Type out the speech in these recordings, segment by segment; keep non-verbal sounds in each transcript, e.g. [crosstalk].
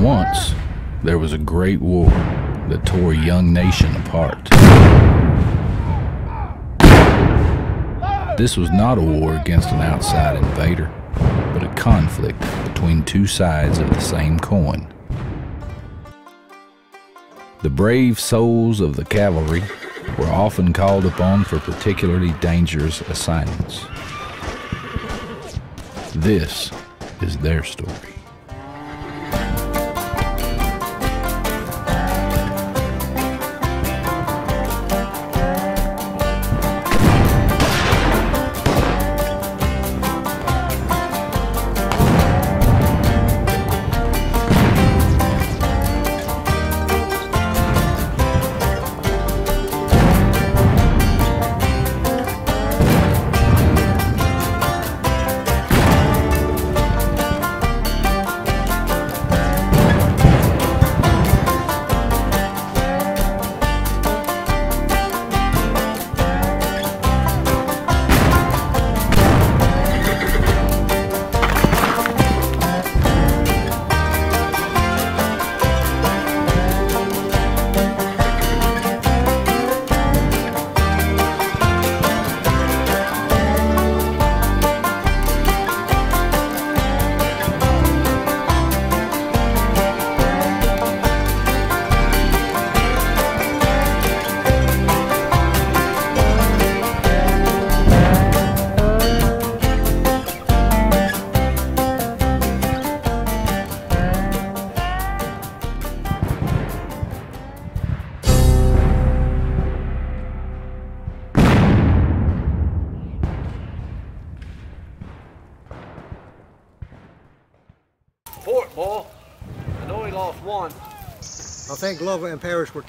Once, there was a great war that tore a young nation apart. This was not a war against an outside invader, but a conflict between two sides of the same coin. The brave souls of the cavalry were often called upon for particularly dangerous assignments. This is their story.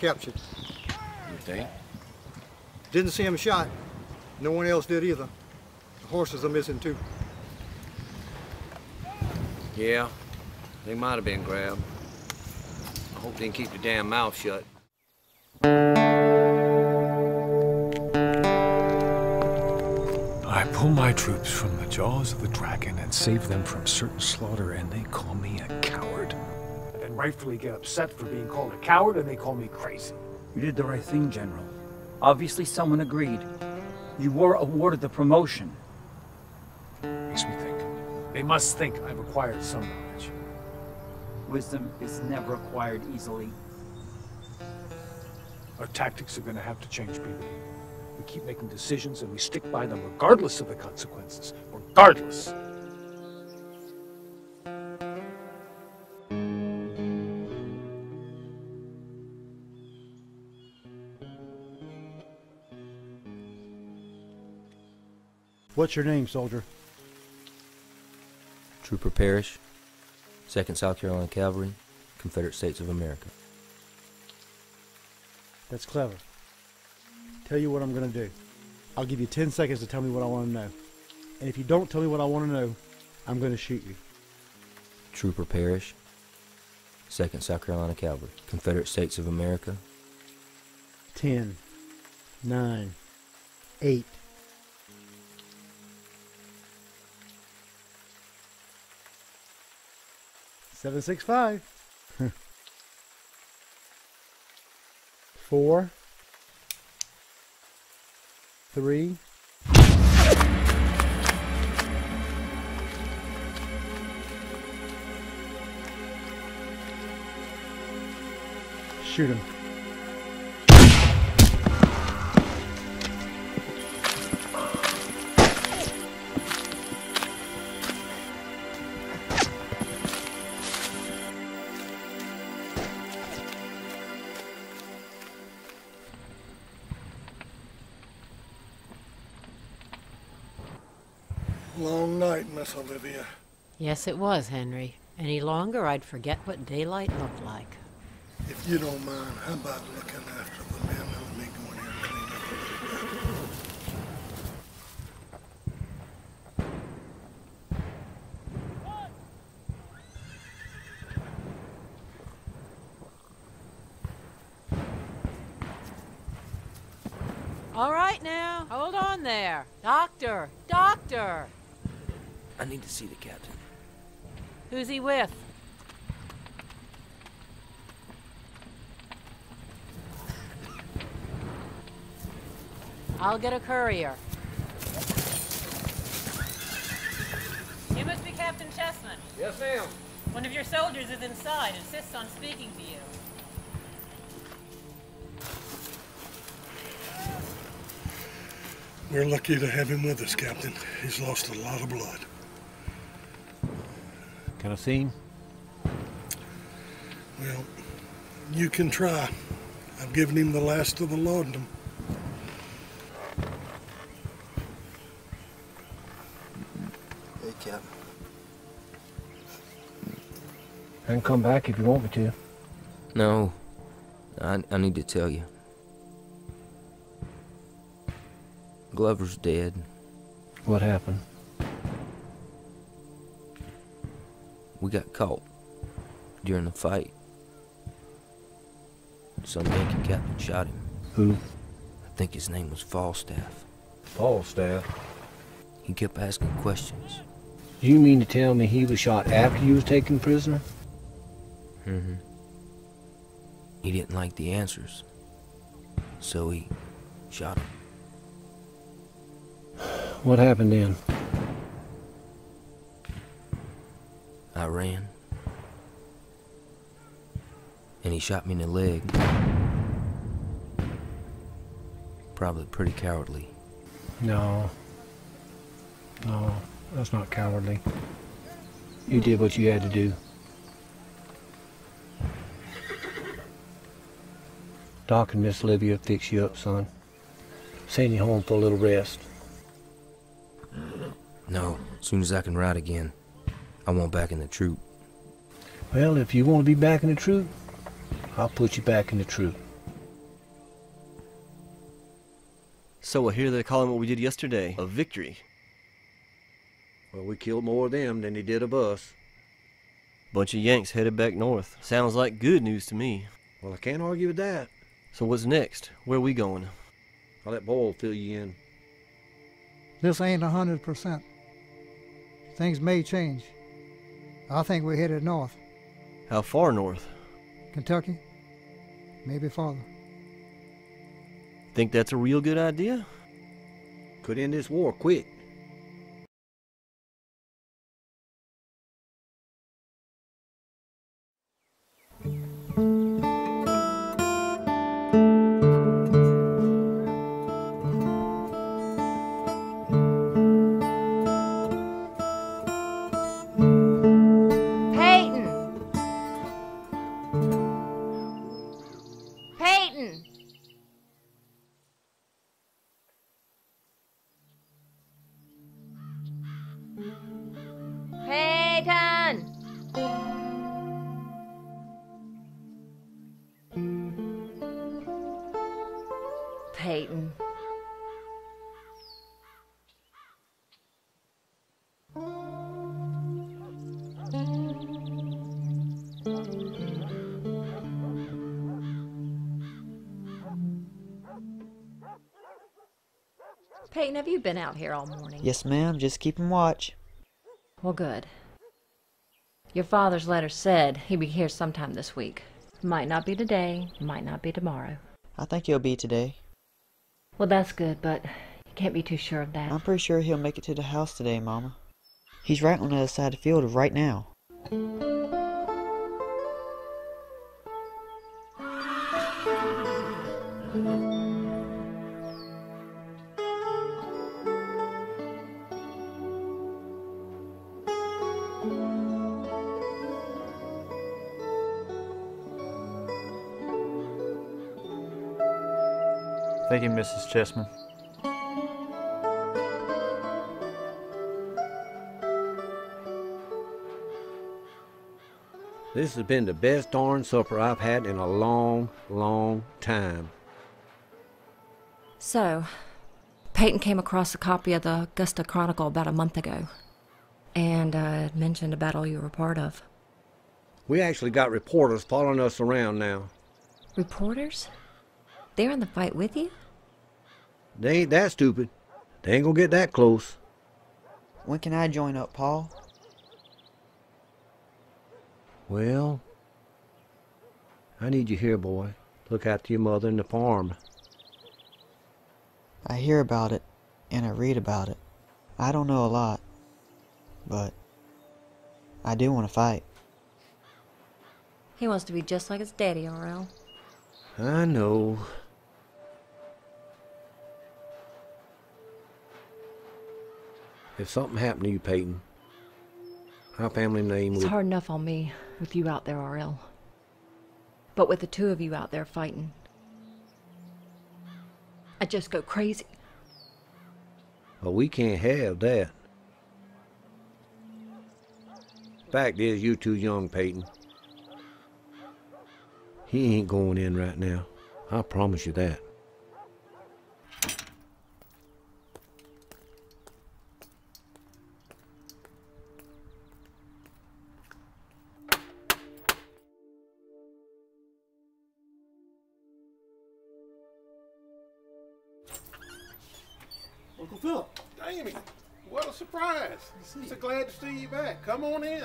Captured. You think? Didn't see him shot. No one else did either. The horses are missing too. Yeah, they might have been grabbed. I hope they can keep their damn mouth shut. I pull my troops from the jaws of the dragon and save them from certain slaughter, and they call me a coward. Rightfully get upset for being called a coward and they call me crazy. You did the right thing, General. Obviously, someone agreed. You were awarded the promotion. Makes me think. They must think I've acquired some knowledge. Wisdom is never acquired easily. Our tactics are gonna have to change, Peabody. We keep making decisions and we stick by them regardless of the consequences. Regardless. What's your name, soldier? Trooper Parrish, 2nd South Carolina Cavalry, Confederate States of America. That's clever. Tell you what I'm gonna do. I'll give you 10 seconds to tell me what I want to know. And if you don't tell me what I want to know, I'm gonna shoot you. Trooper Parrish, 2nd South Carolina Cavalry, Confederate States of America. 10, 9, 8, Seven six five. [laughs] Four. Three. Shoot him. Night, Olivia. Yes, it was, Henry. Any longer, I'd forget what daylight looked like. If you don't mind, how about looking after the men and me going in and clean up a little bit? All right now, hold on there. Doctor, doctor. I need to see the captain. Who's he with? I'll get a courier. You must be Captain Chessman. Yes, ma'am. One of your soldiers is inside, insists on speaking to you. We're lucky to have him with us, Captain. He's lost a lot of blood. Can I see him? Well, you can try. I've given him the last of the laudanum. Hey, Cap. I can come back if you want me to. No. I, I need to tell you. Glover's dead. What happened? We got caught during the fight. Some Yankee captain shot him. Who? I think his name was Falstaff. Falstaff. He kept asking questions. Do you mean to tell me he was shot after you was taken prisoner? Mm-hmm. He didn't like the answers. So he shot him. What happened then? I ran. And he shot me in the leg. Probably pretty cowardly. No. No, that's not cowardly. You did what you had to do. Doc and Miss Olivia fix you up, son. Send you home for a little rest. No, as soon as I can ride again, I want back in the troop. Well, if you want to be back in the troop, I'll put you back in the troop. So I hear they're calling what we did yesterday a victory. Well, we killed more of them than they did of us. Bunch of Yanks headed back north. Sounds like good news to me. Well, I can't argue with that. So what's next? Where are we going? I'll let Boyle fill you in. This ain't a hundred percent. Things may change. I think we're headed north. How far north? Kentucky? Maybe farther. Think that's a real good idea? Could end this war quick. Been out here all morning? Yes, ma'am. Just keeping watch. Well, good. Your father's letter said he'd be here sometime this week. Might not be today, might not be tomorrow. I think he'll be today. Well, that's good, but you can't be too sure of that. I'm pretty sure he'll make it to the house today, Mama. He's right on the other side of the field right now. Thank you, Mrs. Chessman. This has been the best darn supper I've had in a long, long time. So, Peyton came across a copy of the Augusta Chronicle about a month ago. And uh, it mentioned a battle you were part of. We actually got reporters following us around now. Reporters? They're in the fight with you? They ain't that stupid. They ain't gonna get that close. When can I join up, Paul? Well, I need you here, boy. Look after your mother and the farm. I hear about it and I read about it. I don't know a lot, but I do want to fight. He wants to be just like his daddy, RL. I know. If something happened to you, Peyton, our family name It's would. hard enough on me with you out there, RL. But with the two of you out there fighting, I just go crazy. Well, we can't have that. Fact is, you too young, Peyton. He ain't going in right now. I promise you that. Surprise. So glad to see you back. Come on in.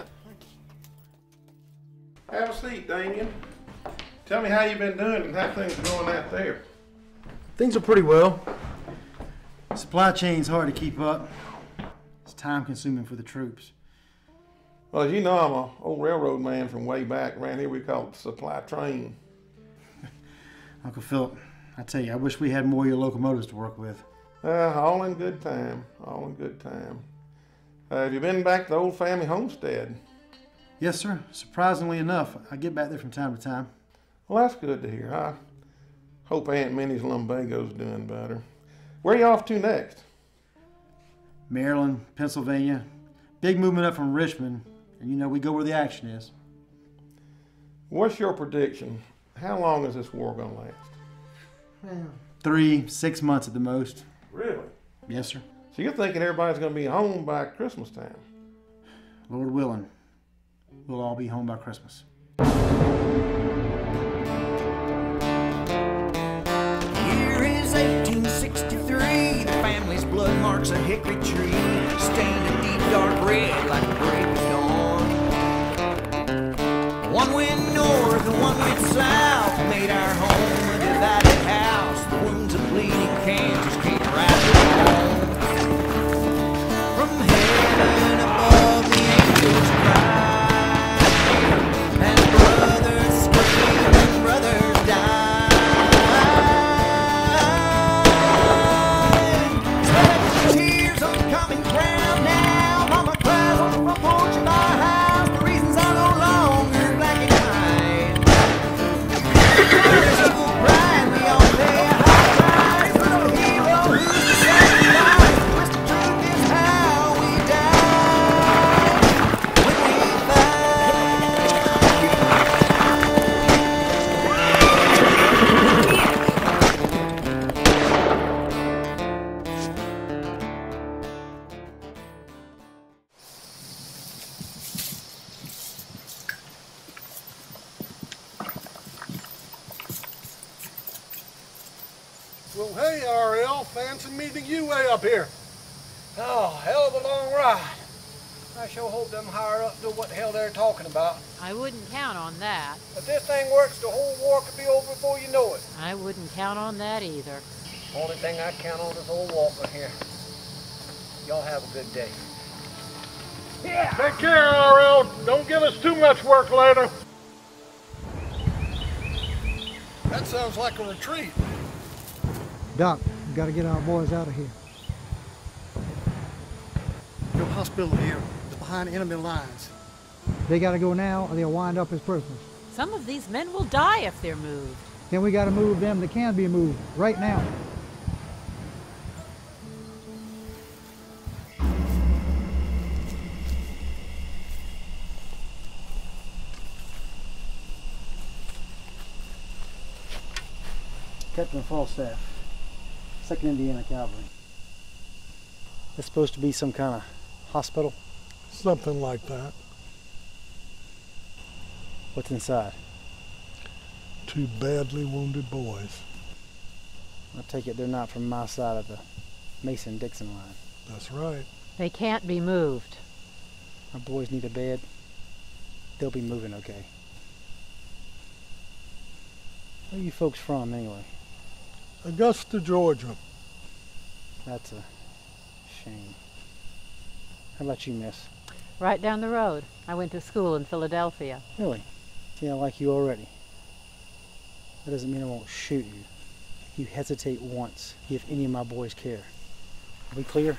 Have a seat, Damien. Tell me how you've been doing and how things are going out there. Things are pretty well. Supply chain's hard to keep up. It's time consuming for the troops. Well, as you know, I'm a old railroad man from way back. Around here we call it supply train. [laughs] Uncle Philip, I tell you, I wish we had more of your locomotives to work with. Uh, all in good time. All in good time. Uh, have you been back to the old family homestead? Yes, sir. Surprisingly enough, I get back there from time to time. Well, that's good to hear. I hope Aunt Minnie's lumbago's doing better. Where are you off to next? Maryland, Pennsylvania. Big movement up from Richmond, and you know we go where the action is. What's your prediction? How long is this war gonna last? Three, six months at the most. Really? Yes, sir. So you're thinking everybody's gonna be home by Christmas time? Lord willing, we'll all be home by Christmas. On that either. Only thing I count on is old Walker here. Y'all have a good day. Yeah. Take care, RL. Don't give us too much work later. That sounds like a retreat. Doc, we gotta get our boys out of here. No hospital here. It's behind enemy lines. They gotta go now or they'll wind up as prisoners. Some of these men will die if they're moved. Then we gotta move them that can be moved right now. Captain Falstaff, 2nd Indiana Cavalry. It's supposed to be some kind of hospital. Something like that. What's inside? Two badly wounded boys. I take it they're not from my side of the Mason Dixon line. That's right. They can't be moved. Our boys need a bed. They'll be moving okay. Where are you folks from, anyway? Augusta, Georgia. That's a shame. How about you, miss? Right down the road. I went to school in Philadelphia. Really? See, I like you already. That doesn't mean I won't shoot you. You hesitate once, if any of my boys care. Are we clear?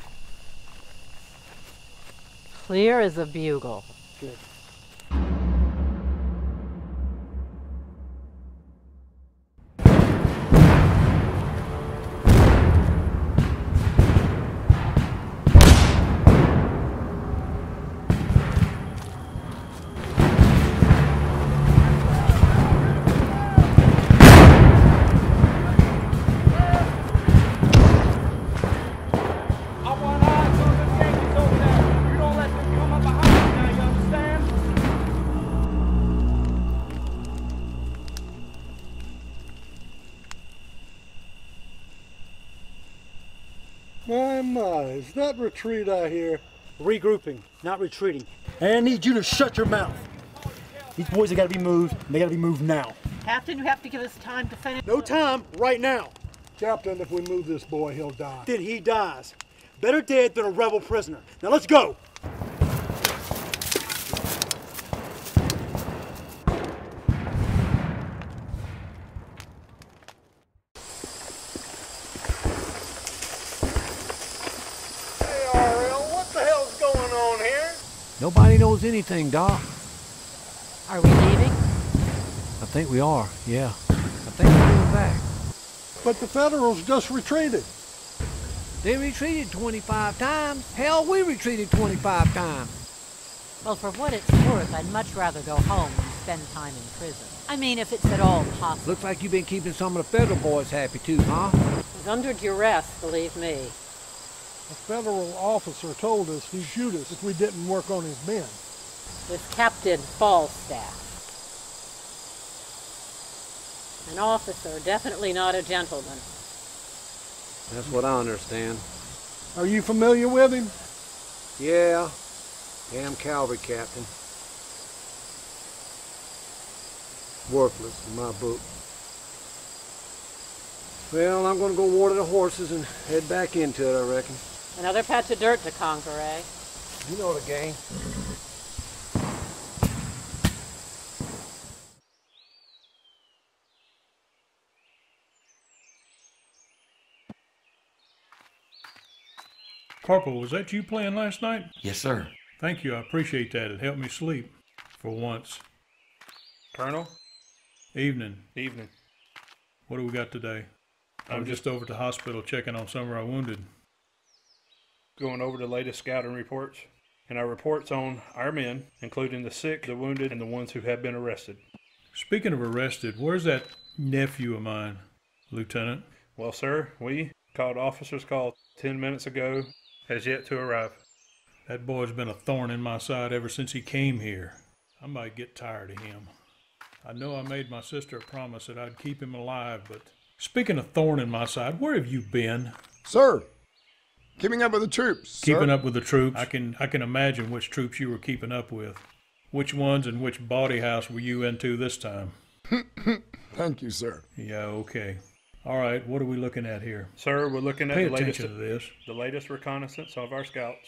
Clear as a bugle. Good. That retreat I hear? Regrouping, not retreating. And I need you to shut your mouth. These boys have got to be moved, and they got to be moved now. Captain, you have to give us time to finish. No time, right now. Captain, if we move this boy, he'll die. Then he dies. Better dead than a rebel prisoner. Now let's go. Hey, RL, what the hell's going on here? Nobody knows anything, Doc. Are we leaving? I think we are, yeah. I think we're going back. But the Federals just retreated. They retreated 25 times. Hell, we retreated 25 times. Well, for what it's worth, I'd much rather go home than spend time in prison. I mean, if it's at all possible. Looks like you've been keeping some of the federal boys happy too, huh? He's under duress, believe me. A federal officer told us he'd shoot us if we didn't work on his men. With Captain Falstaff. An officer, definitely not a gentleman. That's what I understand. Are you familiar with him? Yeah. Damn cavalry captain. Worthless in my book. Well, I'm gonna go water the horses and head back into it, I reckon. Another patch of dirt to conquer, eh? You know the game. Corporal, was that you playing last night? Yes, sir. Thank you. I appreciate that. It helped me sleep for once. Colonel? Evening. Evening. What do we got today? I'm I'm just over at the hospital checking on some of our wounded. Going over the latest scouting reports and our reports on our men, including the sick, the wounded, and the ones who have been arrested. Speaking of arrested, where's that nephew of mine, Lieutenant? Well, sir, we called officers call 10 minutes ago, has yet to arrive. That boy's been a thorn in my side ever since he came here. I might get tired of him. I know I made my sister a promise that I'd keep him alive, but speaking of thorn in my side, where have you been? Sir, keeping up with the troops. Keeping sir. up with the troops. I can I can imagine which troops you were keeping up with. Which ones and which body house were you into this time? [laughs] Thank you, sir. Yeah, okay. All right, what are we looking at here? Sir, we're looking at Pay the latest, attention to this. the latest reconnaissance of our scouts.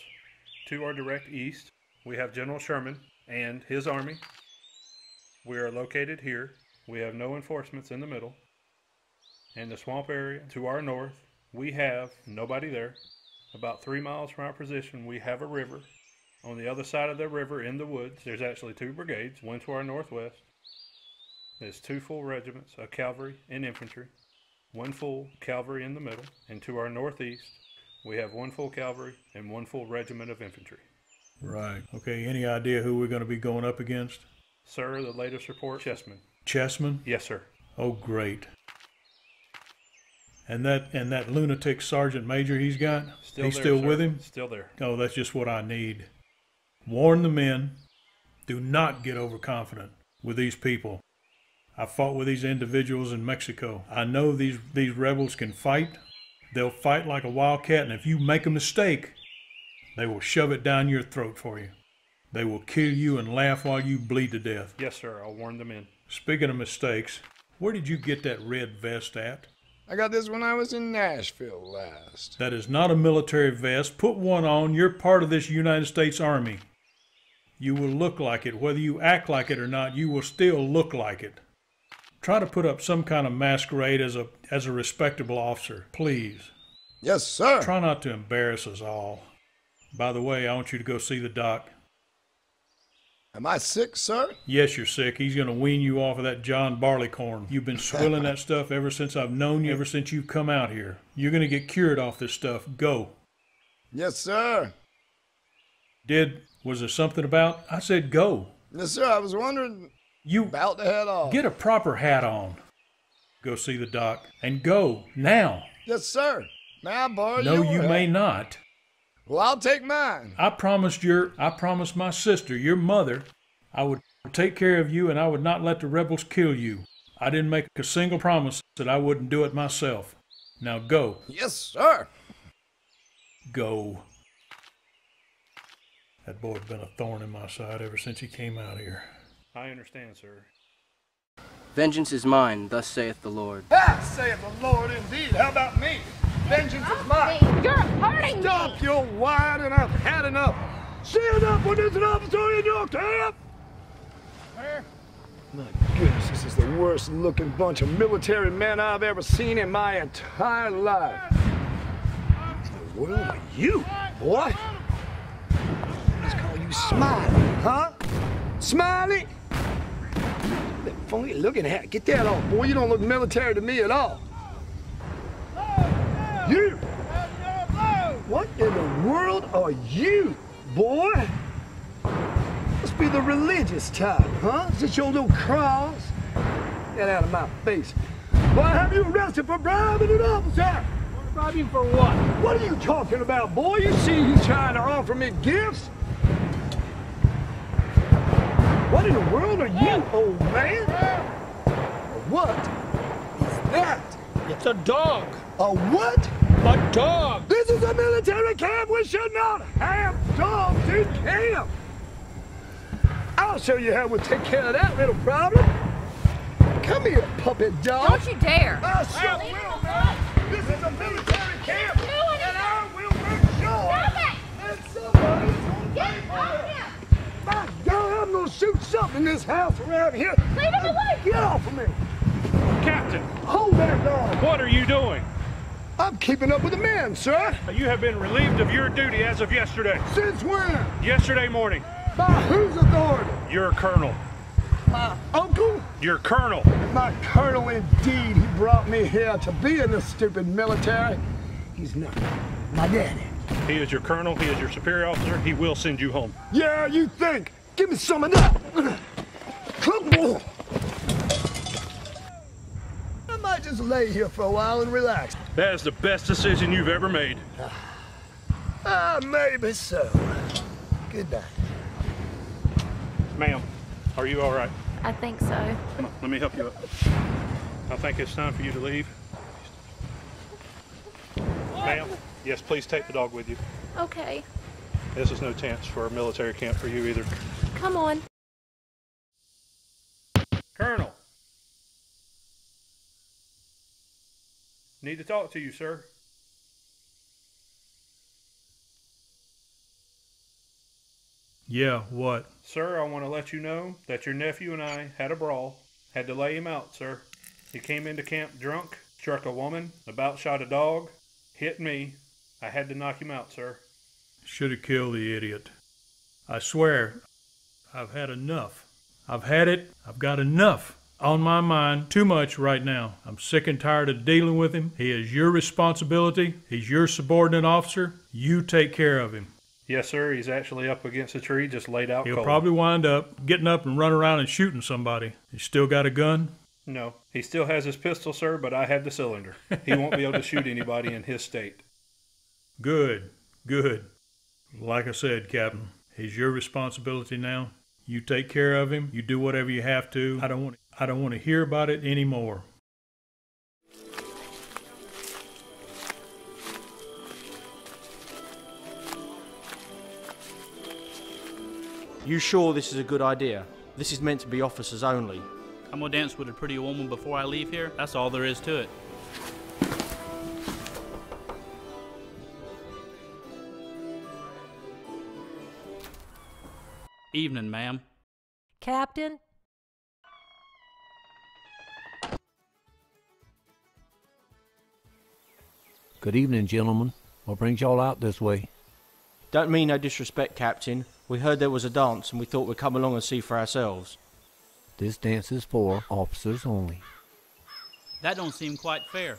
To our direct east, we have General Sherman and his army. We are located here. We have no enforcements in the middle. In the swamp area to our north, we have nobody there. About three miles from our position, we have a river. On the other side of the river, in the woods, there's actually two brigades, one to our northwest. There's two full regiments of cavalry and infantry, one full cavalry in the middle, and to our northeast, we have one full cavalry and one full regiment of infantry. Right. Okay, any idea who we're going to be going up against? Sir, the latest report, Chessman. Chessman? Yes, sir. Oh, great. And that and that lunatic sergeant major he's got? Still he's there, still sir. with him? Still there. Oh, that's just what I need. Warn the men. Do not get overconfident with these people. I fought with these individuals in Mexico. I know these these rebels can fight. They'll fight like a wildcat, and if you make a mistake, they will shove it down your throat for you. They will kill you and laugh while you bleed to death. Yes, sir. I'll warn the men. Speaking of mistakes, where did you get that red vest at? I got this when I was in Nashville last. That is not a military vest. Put one on. You're part of this United States Army. You will look like it. Whether you act like it or not, you will still look like it. Try to put up some kind of masquerade as a as a respectable officer, please. Yes, sir. Try not to embarrass us all. By the way, I want you to go see the doc. Am I sick, sir? Yes, you're sick. He's going to wean you off of that John Barleycorn. You've been swilling that stuff ever since I've known you, ever since you've come out here. You're going to get cured off this stuff. Go. Yes, sir. Did, was there something about? I said go. Yes, sir. I was wondering. You about to head off. Get a proper hat on. Go see the doc. And go now. Yes, sir. May I borrow No, you hat? may not. Well, I'll take mine. I promised your I promised my sister, your mother, I would take care of you and I would not let the rebels kill you. I didn't make a single promise that I wouldn't do it myself. Now go. Yes, sir. Go. That boy's been a thorn in my side ever since he came out here. I understand, sir. Vengeance is mine, thus saith the Lord. Ah, saith the Lord indeed. How about me? Vengeance is mine. You're hurting Stop your whining. I've had enough. Stand up when there's an officer in your camp. My goodness, this is the worst looking bunch of military men I've ever seen in my entire life. What the world are you, boy? Let's call you Smiley, huh? Smiley? That funny looking hat. Get that off, boy. You don't look military to me at all. You! What in the world are you, boy? Must be the religious type, huh? Is this your little cross? Get out of my face. Why have you arrested for bribing an officer? Bribing for what? What are you talking about, boy? You see he's trying to offer me gifts? What in the world are you, old man? What is that? It's a dog. A what? A dog. This is a military camp. We should not have dogs in camp. I'll show you how we'll take care of that little problem. Come here, puppet dog. Don't you dare. I sure will, man. This is a military camp, and I will make sure that somebody's gonna pay for it. My God, I'm gonna shoot something in this house around here. Leave him alone. Get off of me. Captain, Hold that dog. what are you doing? I'm keeping up with the men, sir. You have been relieved of your duty as of yesterday. Since when? Yesterday morning. By whose authority? Your colonel. My uncle? Your colonel. My colonel, indeed. He brought me here to be in this stupid military. He's not my daddy. He is your colonel. He is your superior officer. He will send you home. Yeah, you think? Give me some of that. Come on. I might just lay here for a while and relax. That is the best decision you've ever made. Ah, maybe so. Good night. Ma'am, are you all right? I think so. Come on, let me help you up. I think it's time for you to leave. Ma'am, yes, please take the dog with you. Okay, This is no chance for a military camp for you either. come on. Colonel. Need to talk to you, sir. Yeah, what? Sir, I want to let you know that your nephew and I had a brawl. Had to lay him out, sir. He came into camp drunk, struck a woman, about shot a dog, hit me. I had to knock him out, sir. Should have killed the idiot. I swear, I've had enough. I've had it. I've got enough on my mind. Too much right now. I'm sick and tired of dealing with him. He is your responsibility. He's your subordinate officer. You take care of him. Yes, sir. He's actually up against a tree, just laid out He'll cold. probably wind up getting up and running around and shooting somebody. He's still got a gun? No, he still has his pistol, sir, but I have the cylinder. He won't be able to shoot anybody in his state. [laughs] Good, good. Like I said, Captain, he's your responsibility now. You take care of him. You do whatever you have to. I don't want I don't want to hear about it anymore. You sure this is a good idea? This is meant to be officers only. I'm gonna dance with a pretty woman before I leave here. That's all there is to it. Evening, ma'am. Captain? Good evening, gentlemen. What brings y'all out this way? Don't mean no disrespect, Captain. We heard there was a dance and we thought we'd come along and see for ourselves. This dance is for officers only. That don't seem quite fair.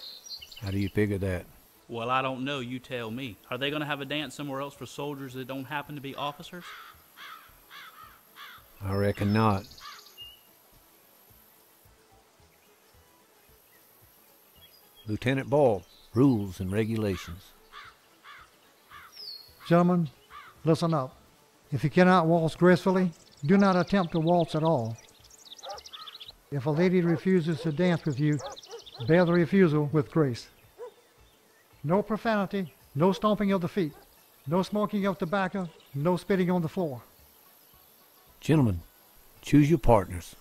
How do you figure that? Well, I don't know. You tell me. Are they going to have a dance somewhere else for soldiers that don't happen to be officers? I reckon not. Lieutenant Ball, rules and regulations. Gentlemen, listen up. If you cannot waltz gracefully, do not attempt to waltz at all. If a lady refuses to dance with you, bear the refusal with grace. No profanity, no stomping of the feet, no smoking of tobacco, no spitting on the floor. Gentlemen, choose your partners.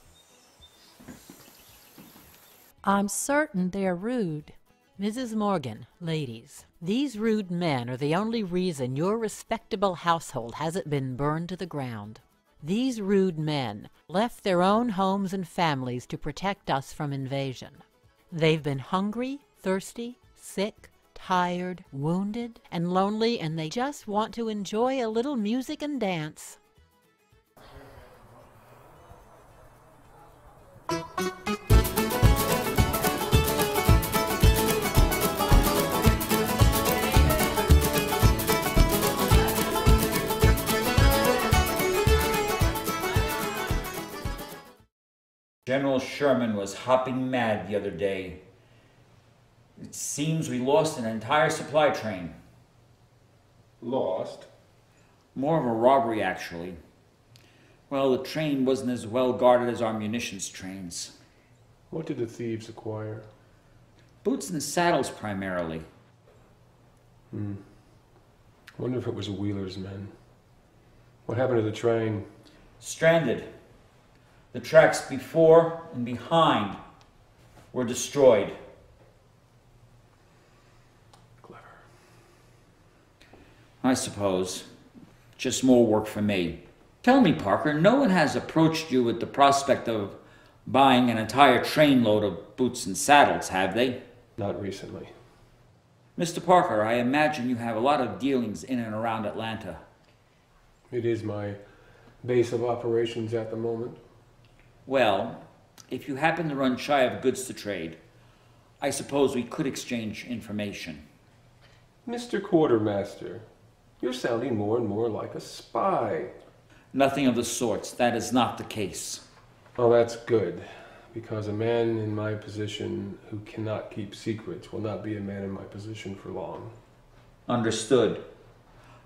I'm certain they're rude. Mrs. Morgan, ladies, these rude men are the only reason your respectable household hasn't been burned to the ground. These rude men left their own homes and families to protect us from invasion. They've been hungry, thirsty, sick, tired, wounded, and lonely, and they just want to enjoy a little music and dance. General Sherman was hopping mad the other day. It seems we lost an entire supply train. Lost? More of a robbery, actually. Well, the train wasn't as well guarded as our munitions trains. What did the thieves acquire? Boots and saddles, primarily. Hmm. Wonder if it was Wheeler's men. What happened to the train? Stranded. The tracks before and behind were destroyed. Clever. I suppose. Just more work for me. Tell me, Parker, no one has approached you with the prospect of buying an entire trainload of boots and saddles, have they? Not recently. Mr. Parker, I imagine you have a lot of dealings in and around Atlanta. It is my base of operations at the moment. Well, if you happen to run shy of goods to trade, I suppose we could exchange information. Mr. Quartermaster, you're sounding more and more like a spy. Nothing of the sorts. That is not the case. Well, that's good, because a man in my position who cannot keep secrets will not be a man in my position for long. Understood.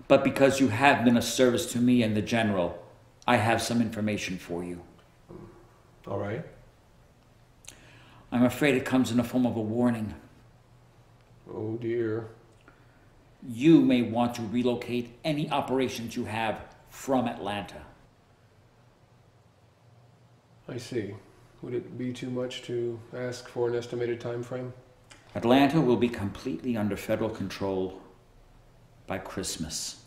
But because you have been of service to me and the General, I have some information for you. All right. I'm afraid it comes in the form of a warning. Oh dear. You may want to relocate any operations you have from Atlanta. I see. Would it be too much to ask for an estimated time frame? Atlanta will be completely under federal control by Christmas.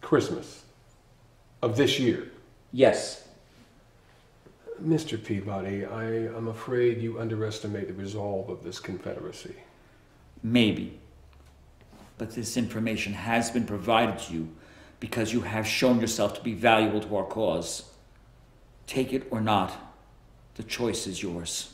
Christmas of this year. Yes. Mr. Peabody, I am afraid you underestimate the resolve of this Confederacy. Maybe. But this information has been provided to you because you have shown yourself to be valuable to our cause. Take it or not, the choice is yours.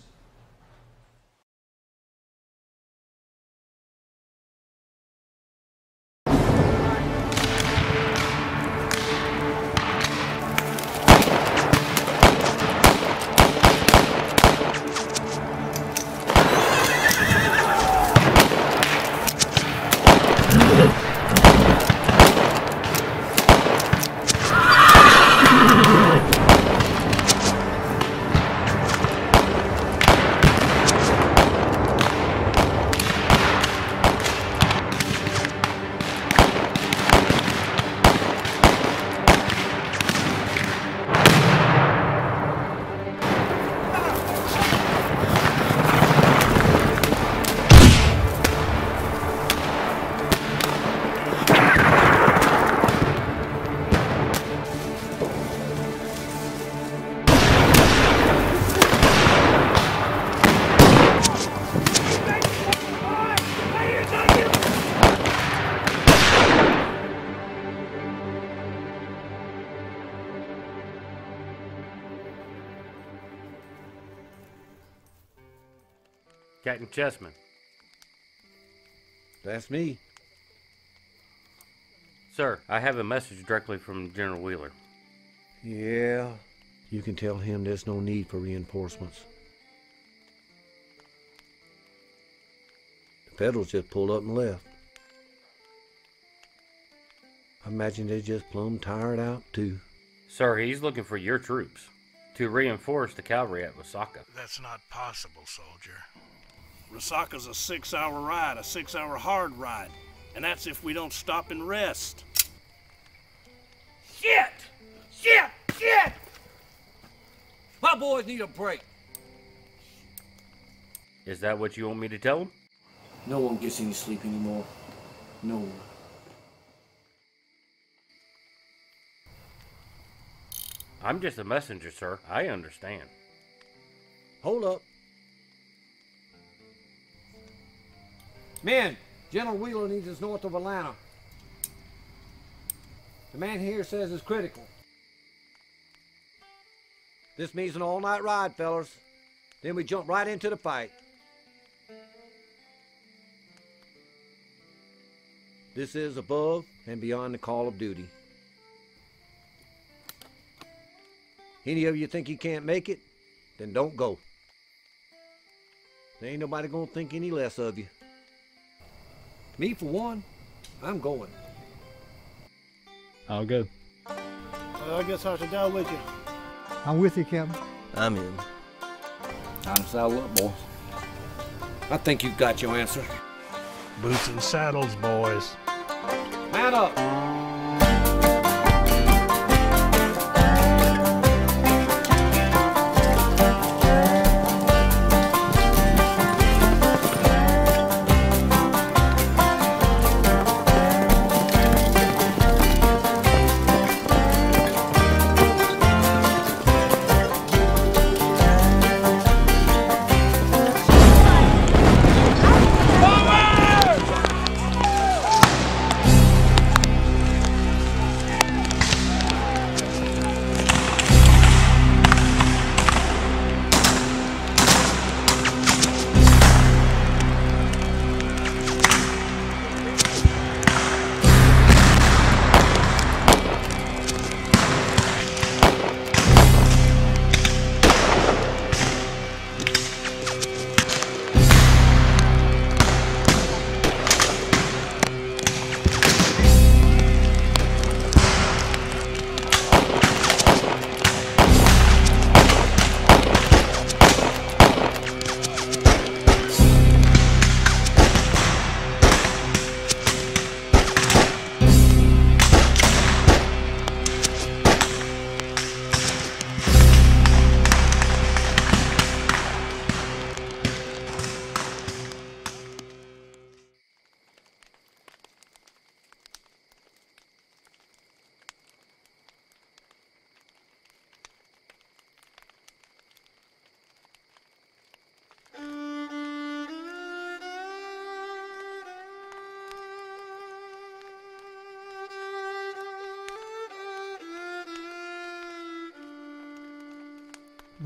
Captain Chessman. That's me. Sir, I have a message directly from General Wheeler. Yeah, you can tell him there's no need for reinforcements. The Federals just pulled up and left. I imagine they're just plumb tired out, too. Sir, he's looking for your troops to reinforce the cavalry at Resaca. That's not possible, soldier. Resaca's a six hour ride, a six hour hard ride. And that's if we don't stop and rest. Shit! Shit! Shit! My boys need a break. Is that what you want me to tell them? No one gets any sleep anymore. No one. I'm just a messenger, sir. I understand. Hold up. Men, General Wheeler needs us north of Atlanta. The man here says it's critical. This means an all-night ride, fellas. Then we jump right into the fight. This is above and beyond the call of duty. Any of you think you can't make it? Then don't go. There ain't nobody gonna think any less of you. Me, for one, I'm going. I'll go. Well, I guess I should go with you. I'm with you, Captain. I'm in. Time to saddle up, boys. I think you've got your answer. Boots and saddles, boys. Man up!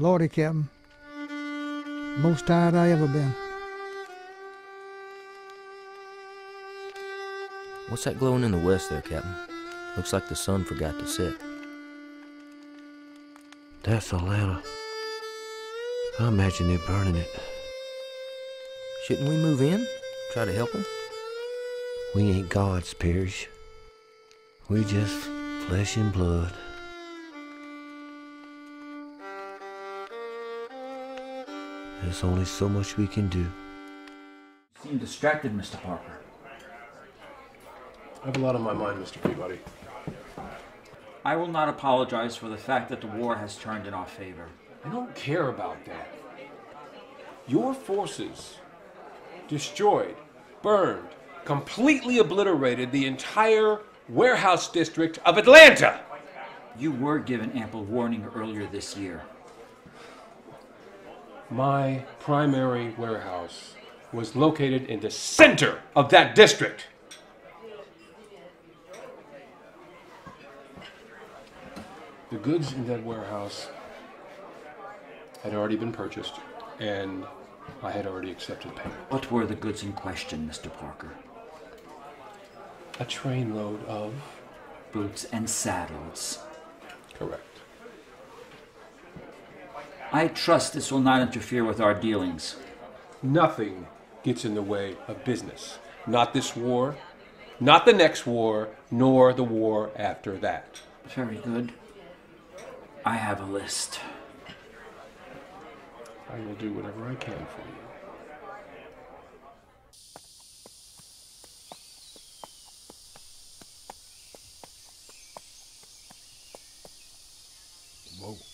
Lordy, Captain. Most tired I ever been. What's that glowing in the west there, Captain? Looks like the sun forgot to set. That's Atlanta. I imagine they're burning it. Shouldn't we move in? Try to help them? We ain't gods, Parrish. We just flesh and blood. There's only so much we can do. You seem distracted, Mr. Parker. I have a lot on my mind, Mr. Peabody. I will not apologize for the fact that the war has turned in our favor. I don't care about that. Your forces destroyed, burned, completely obliterated the entire warehouse district of Atlanta. You were given ample warning earlier this year. My primary warehouse was located in the center of that district. The goods in that warehouse had already been purchased, and I had already accepted payment. What were the goods in question, Mr. Parker? A trainload of boots and saddles. Correct. I trust this will not interfere with our dealings. Nothing gets in the way of business. Not this war, not the next war, nor the war after that. Very good. I have a list. I will do whatever I can for you. Whoa.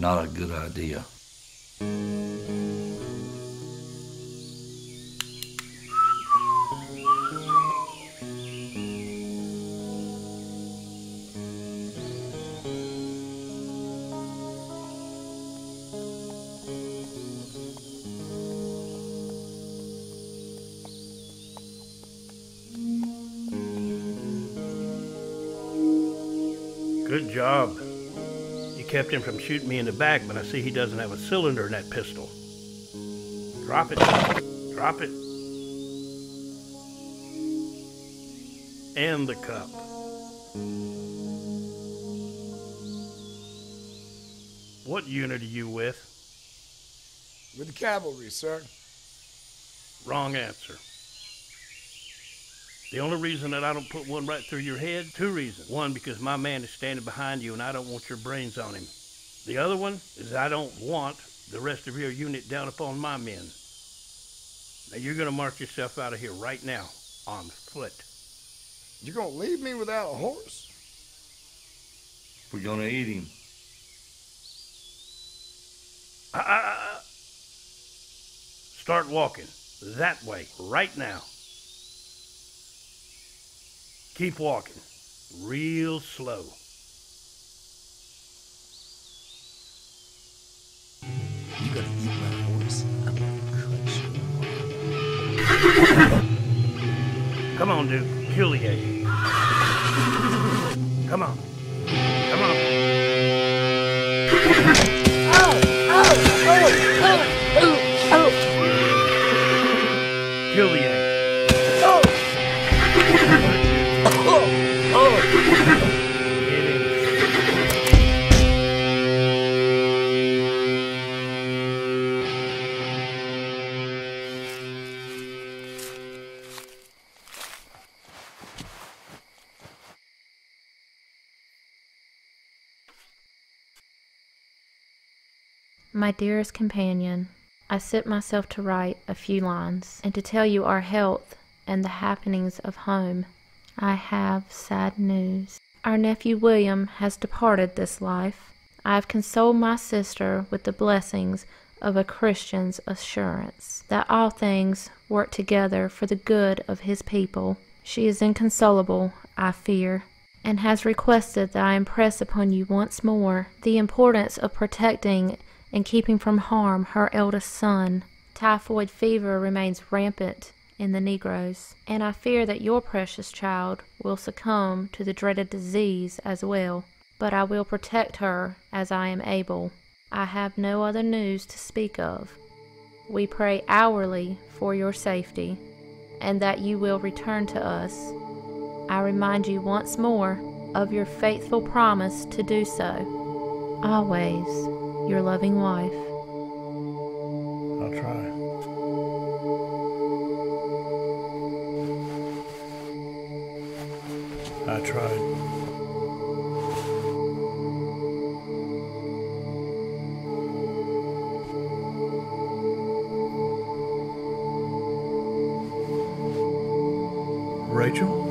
Not a good idea. Kept him from shooting me in the back, but I see he doesn't have a cylinder in that pistol. Drop it. Drop it. And the cup. What unit are you with? With the cavalry, sir. Wrong answer. The only reason that I don't put one right through your head, two reasons. One, because my man is standing behind you and I don't want your brains on him. The other one is I don't want the rest of your unit down upon my men. Now you're gonna march yourself out of here right now, on foot. You're gonna leave me without a horse? We're gonna eat him. Ah, ah, ah. Start walking that way right now. Keep walking, real slow. Gotta eat my horse. I'm gonna you. Come on, dude. Egg. Come on. Dearest companion, I set myself to write a few lines and to tell you our health and the happenings of home. I have sad news. Our nephew William has departed this life. I have consoled my sister with the blessings of a Christian's assurance that all things work together for the good of his people. She is inconsolable, I fear, and has requested that I impress upon you once more the importance of protecting and keeping from harm her eldest son. Typhoid fever remains rampant in the Negroes, and I fear that your precious child will succumb to the dreaded disease as well. But I will protect her as I am able. I have no other news to speak of. We pray hourly for your safety, and that you will return to us. I remind you once more of your faithful promise to do so. Always, your loving wife. I'll try. I tried. Rachel?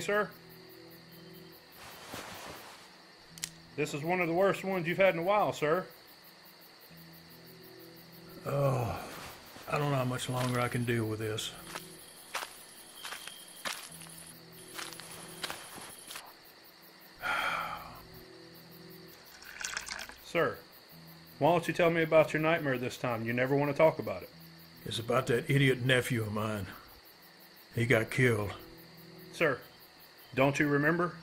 Sir? This is one of the worst ones you've had in a while, sir. Oh, I don't know how much longer I can deal with this. Sir, why don't you tell me about your nightmare this time? You never want to talk about it. It's about that idiot nephew of mine. He got killed. Sir, don't you remember?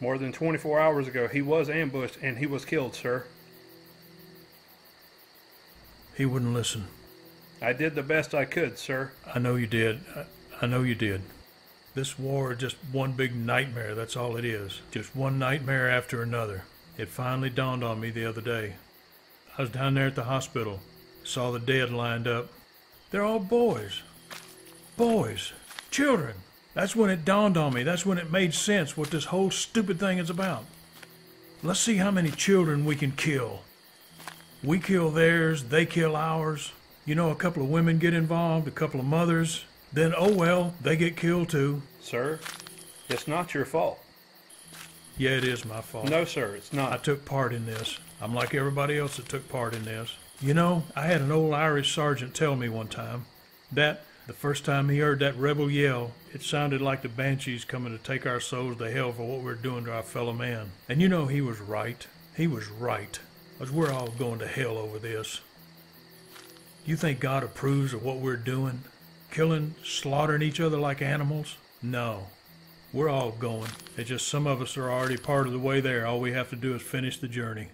More than 24 hours ago, he was ambushed and he was killed, sir. He wouldn't listen. I did the best I could, sir. I know you did. I, I know you did. This war is just one big nightmare, that's all it is. Just one nightmare after another. It finally dawned on me the other day. I was down there at the hospital, saw the dead lined up. They're all boys. Boys. Children. That's when it dawned on me. That's when it made sense what this whole stupid thing is about. Let's see how many children we can kill. We kill theirs, they kill ours. You know, a couple of women get involved, a couple of mothers. Then, oh well, they get killed too. Sir, it's not your fault. Yeah, it is my fault. No, sir, it's not. I took part in this. I'm like everybody else that took part in this. You know, I had an old Irish sergeant tell me one time that the first time he heard that rebel yell, it sounded like the banshees coming to take our souls to hell for what we're doing to our fellow man. And you know, he was right. He was right. Because we're all going to hell over this. You think God approves of what we're doing? Killing, slaughtering each other like animals? No. We're all going. It's just some of us are already part of the way there. All we have to do is finish the journey.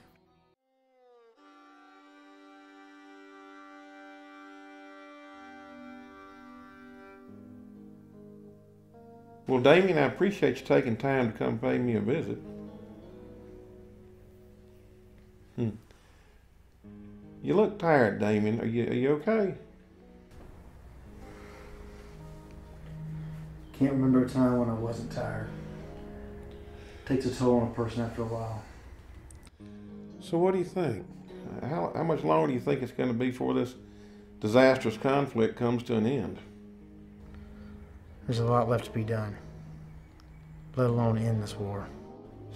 Well, Damien, I appreciate you taking time to come pay me a visit. Hmm. You look tired, Damien. Are you, are you okay? Can't remember a time when I wasn't tired. Takes a toll on a person after a while. So, what do you think? How, how much longer do you think it's going to be before this disastrous conflict comes to an end? There's a lot left to be done, let alone end this war.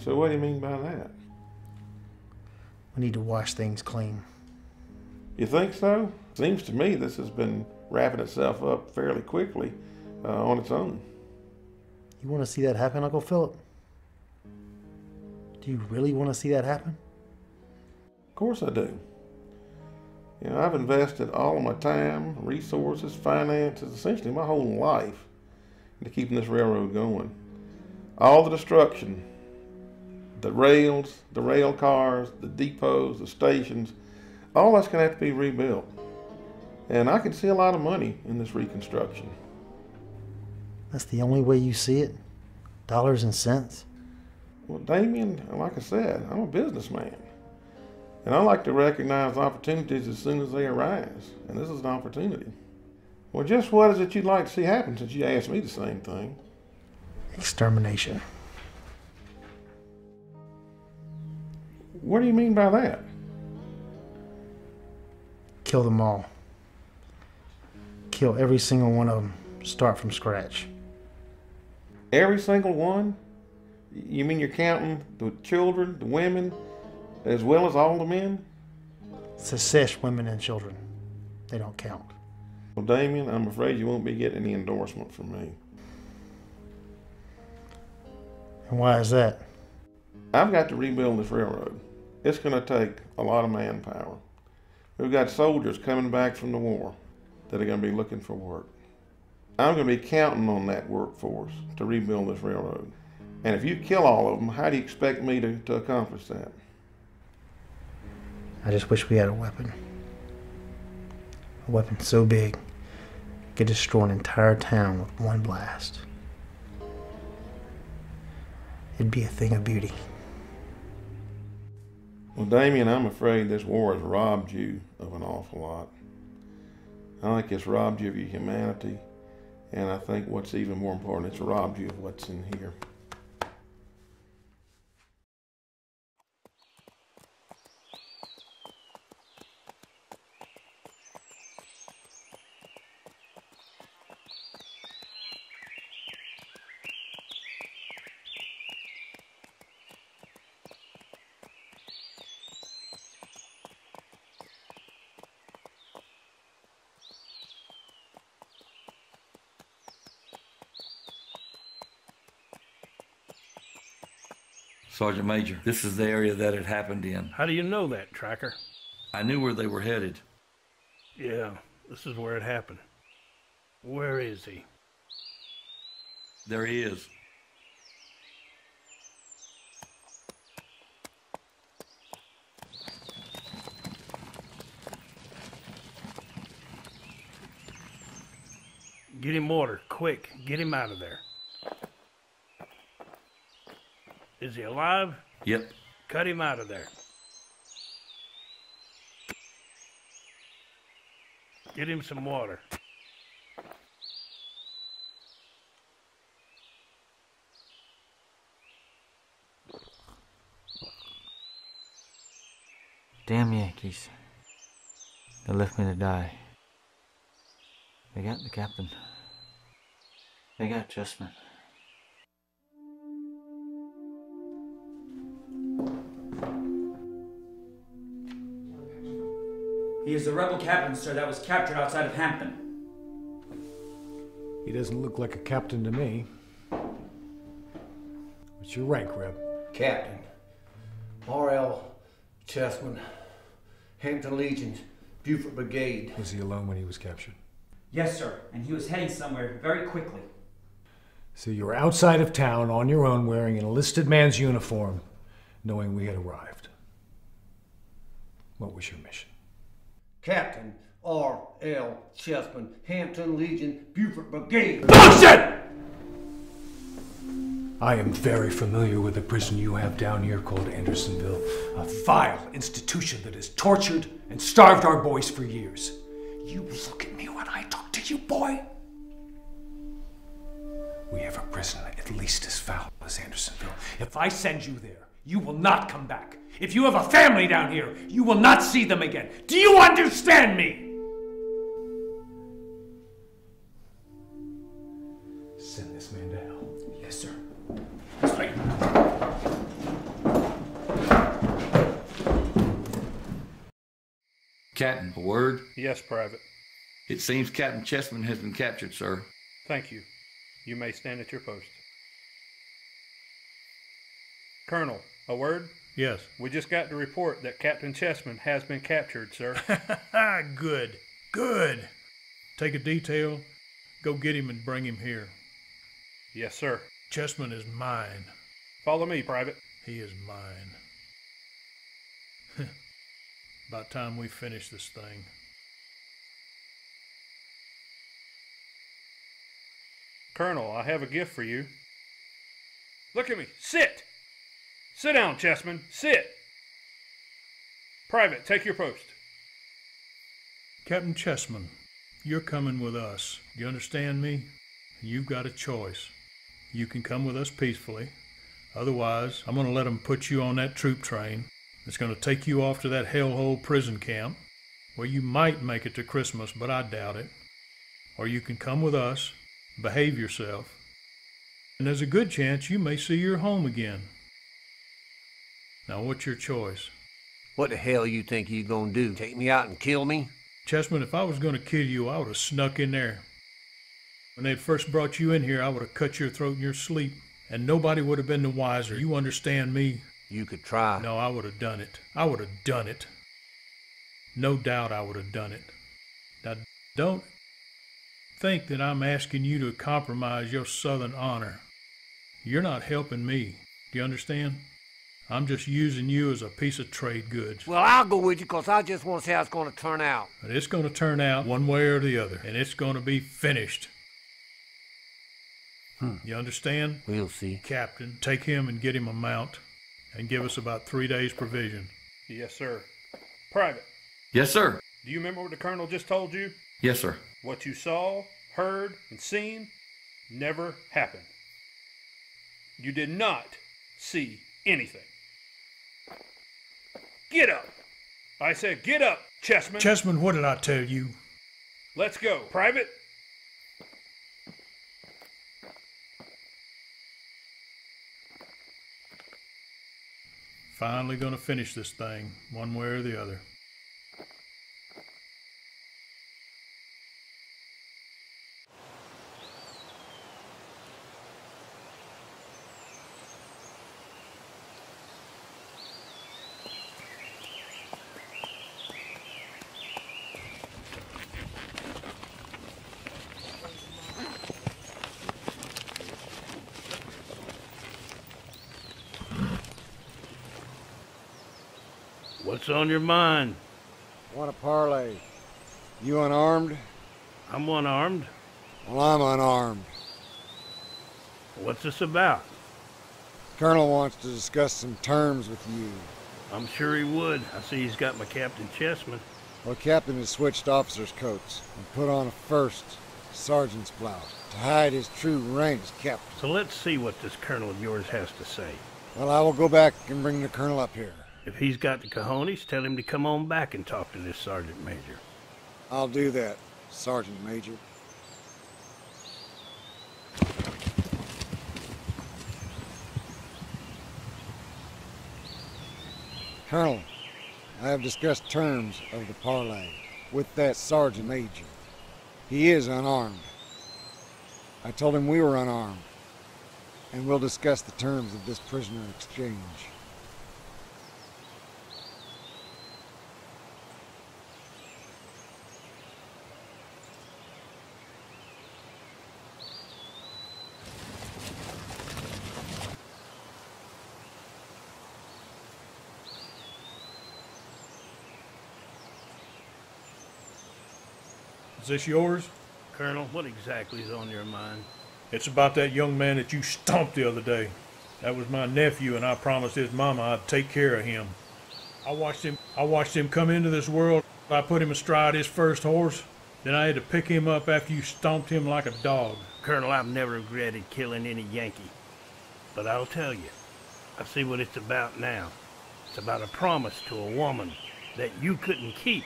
So, what do you mean by that? We need to wash things clean. You think so? Seems to me this has been wrapping itself up fairly quickly uh, on its own. You want to see that happen, Uncle Philip? Do you really want to see that happen? Of course I do. You know, I've invested all of my time, resources, finances, essentially my whole life into keeping this railroad going. All the destruction, the rails, the rail cars, the depots, the stations, all that's going to have to be rebuilt. And I can see a lot of money in this reconstruction. That's the only way you see it? Dollars and cents? Well, Damien, like I said, I'm a businessman. And I like to recognize opportunities as soon as they arise. And this is an opportunity. Well, just what is it you'd like to see happen since you asked me the same thing? Extermination. What do you mean by that? Kill them all. Kill every single one of them. Start from scratch. Every single one? You mean you're counting the children, the women, as well as all the men? Secession women and children. They don't count. Well, Damien, I'm afraid you won't be getting any endorsement from me. And why is that? I've got to rebuild this railroad. It's going to take a lot of manpower. We've got soldiers coming back from the war that are going to be looking for work. I'm going to be counting on that workforce to rebuild this railroad. And if you kill all of them, how do you expect me to, to accomplish that? I just wish we had a weapon. A weapon so big, could destroy an entire town with one blast. It'd be a thing of beauty. Well, Damien, I'm afraid this war has robbed you of an awful lot. I think it's robbed you of your humanity, and I think what's even more important, it's robbed you of what's in here. Sergeant Major, this is the area that it happened in. How do you know that, Tracker? I knew where they were headed. Yeah, this is where it happened. Where is he? There he is. Get him water, quick. Get him out of there. Is he alive? Yep. Cut him out of there. Get him some water. Damn Yankees. They left me to die. They got the captain. They got Chessman. He is the rebel captain, sir, that was captured outside of Hampton. He doesn't look like a captain to me. What's your rank, Reb? Captain. R.L. Chessman. Hampton Legion. Buford Brigade. Was he alone when he was captured? Yes, sir, and he was heading somewhere very quickly. So you were outside of town on your own wearing an enlisted man's uniform, knowing we had arrived. What was your mission? Captain R.L. Chessman. Hampton Legion. Buford Brigade. Bullshit! I am very familiar with the prison you have down here called Andersonville, a vile institution that has tortured and starved our boys for years. You look at me when I talk to you, boy. We have a prison at least as foul as Andersonville. If I send you there, you will not come back. If you have a family down here, you will not see them again. Do you understand me? Send this man to hell. Yes, sir. Straight. Captain, a word? Yes, Private. It seems Captain Chessman has been captured, sir. Thank you. You may stand at your post. Colonel, a word? Yes. We just got the report that Captain Chessman has been captured, sir. [laughs] good. Good. Take a detail, go get him and bring him here. yes, sir. Chessman is mine. Follow me, Private. He is mine. [laughs] About time we finish this thing. Colonel, I have a gift for you. Look at me. Sit! Sit down, Chessman. Sit! Private, take your post. Captain Chessman, you're coming with us. You understand me? You've got a choice. you can come with us peacefully. Otherwise, I'm going to let them put you on that troop train. It's going to take you off to that hellhole prison camp where you might make it to Christmas, but I doubt it. Or you can come with us, behave yourself, and there's a good chance you may see your home again. Now, what's your choice? What the hell you think you gonna do? Take me out and kill me? Chessman, if I was going to kill you, I would have snuck in there. When they'd first brought you in here, I would have cut your throat in your sleep, and nobody would have been the wiser. You understand me? You could try. No, I would have done it. I would have done it. No doubt I would have done it. Now, don't think that I'm asking you to compromise your Southern honor. You're not helping me. Do you understand? I'm just using you as a piece of trade goods. Well, I'll go with you because I just want to see how it's going to turn out. But it's going to turn out one way or the other, and it's going to be finished. Hmm. You understand? We'll see. Captain, take him and get him a mount, and give us about three days' provision. Yes, sir. Private, Yes, sir. do you remember what the colonel just told you? Yes, sir. What you saw, heard, and seen never happened. You did not see anything. Get up! I said, get up, Chessman. Chessman, what did I tell you? Let's go. Private, Finally going to finish this thing, one way or the other. What's on your mind? Want a parlay? You unarmed? I'm unarmed. Well, I'm unarmed. What's this about? Colonel wants to discuss some terms with you. I'm sure he would. I see he's got my Captain Chessman. Well, Captain has switched officers' coats and put on a first sergeant's blouse to hide his true rank as captain. So let's see what this colonel of yours has to say. Well, I will go back and bring the colonel up here. If he's got the cojones, tell him to come on back and talk to this sergeant major. I'll do that, Sergeant Major. Colonel, I have discussed terms of the parley with that Sergeant Major. He is unarmed. I told him we were unarmed, and we'll discuss the terms of this prisoner exchange. Is this yours? Colonel, what exactly is on your mind? It's about that young man that you stomped the other day. That was my nephew, and I promised his mama I'd take care of him. I watched him. I watched him come into this world. I put him astride his first horse. Then I had to pick him up after you stomped him like a dog. Colonel, I've never regretted killing any Yankee. But I'll tell you, I see what it's about now. It's about a promise to a woman that you couldn't keep.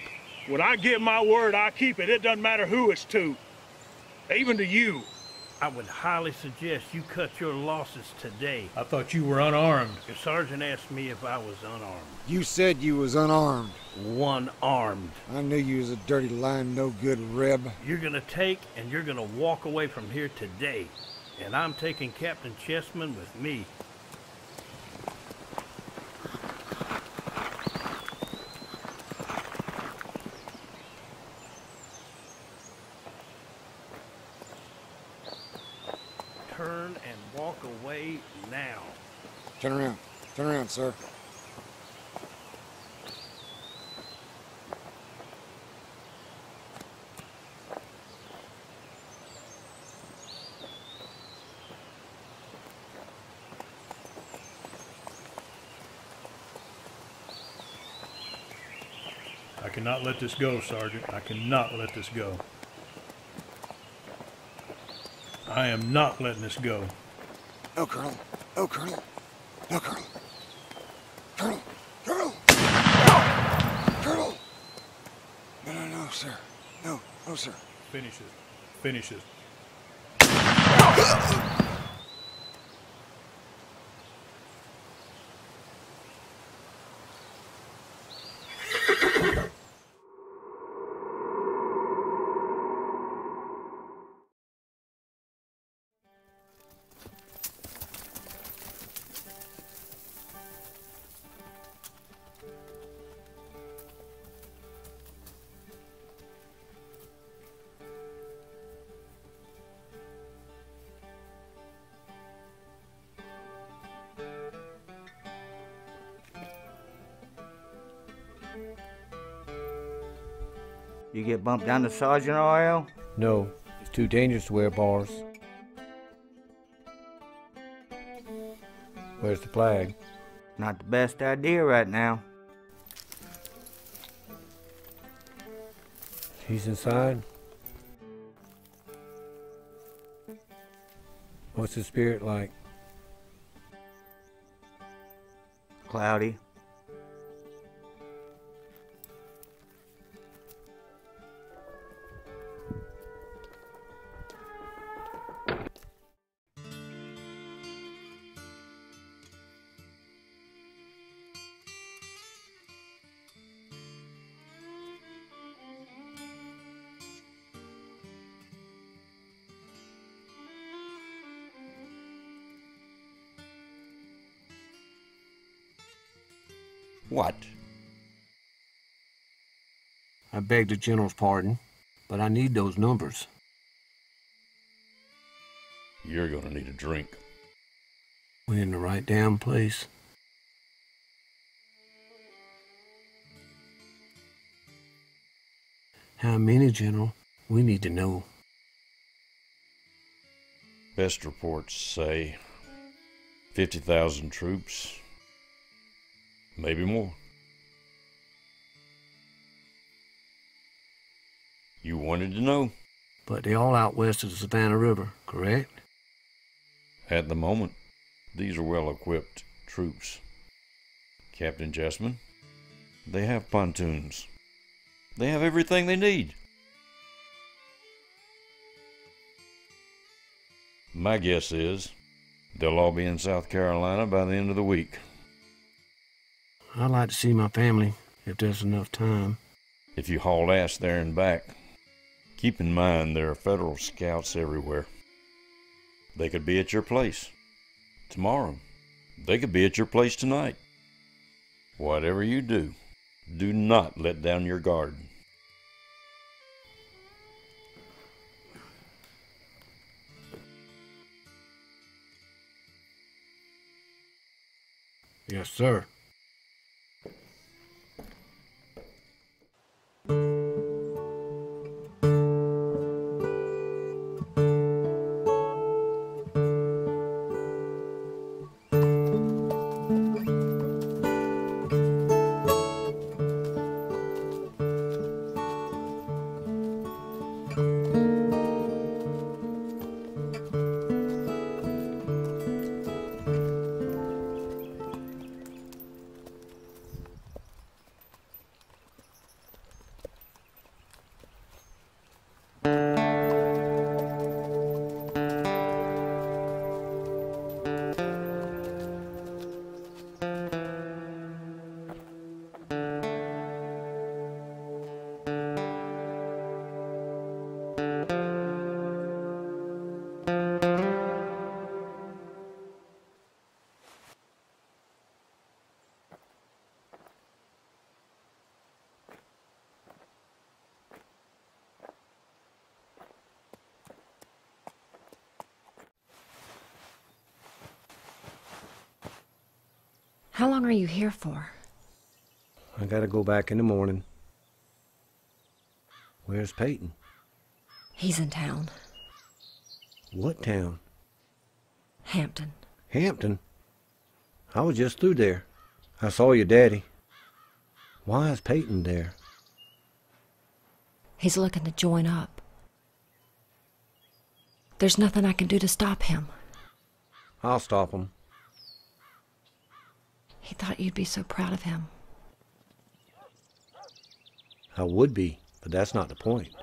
When I give my word, I keep it. It doesn't matter who it's to. Even to you. I would highly suggest you cut your losses today. I thought you were unarmed. Your sergeant asked me if I was unarmed. You said you was unarmed. One armed. I knew you was a dirty, lying, no good reb. You're gonna take and you're gonna walk away from here today. And I'm taking Captain Chessman with me. Turn and walk away now. Turn around. Sir. I cannot let this go, Sergeant. I cannot let this go. I am not letting this go. No, Colonel. No, Colonel. No. Colonel. Colonel. Colonel. No, no, no, sir. No, no, sir. Finish You get bumped down to Sergeant RL? No, it's too dangerous to wear bars. Where's the flag? Not the best idea right now. He's inside. What's his spirit like? Cloudy. Beg the General's pardon, but I need those numbers. You're gonna need a drink. We in the right damn place. How many, General? We need to know. Best reports say 50,000 troops, maybe more. You wanted to know? But they all out west of the Savannah River, correct? At the moment, these are well equipped troops. Captain Chessman, they have pontoons. They have everything they need. My guess is they'll all be in South Carolina by the end of the week. I'd like to see my family, if there's enough time. If you haul ass there and back, keep in mind there are federal scouts everywhere. They could be at your place tomorrow. They could be at your place tonight. Whatever you do, do not let down your guard. Yes, sir. Are you here for? I gotta go back in the morning. Where's Peyton? He's in town. What town? Hampton. Hampton? I was just through there. I saw your daddy. Why is Peyton there? He's looking to join up. There's nothing I can do to stop him. I'll stop 'em. He thought you'd be so proud of him. I would be, but that's not the point.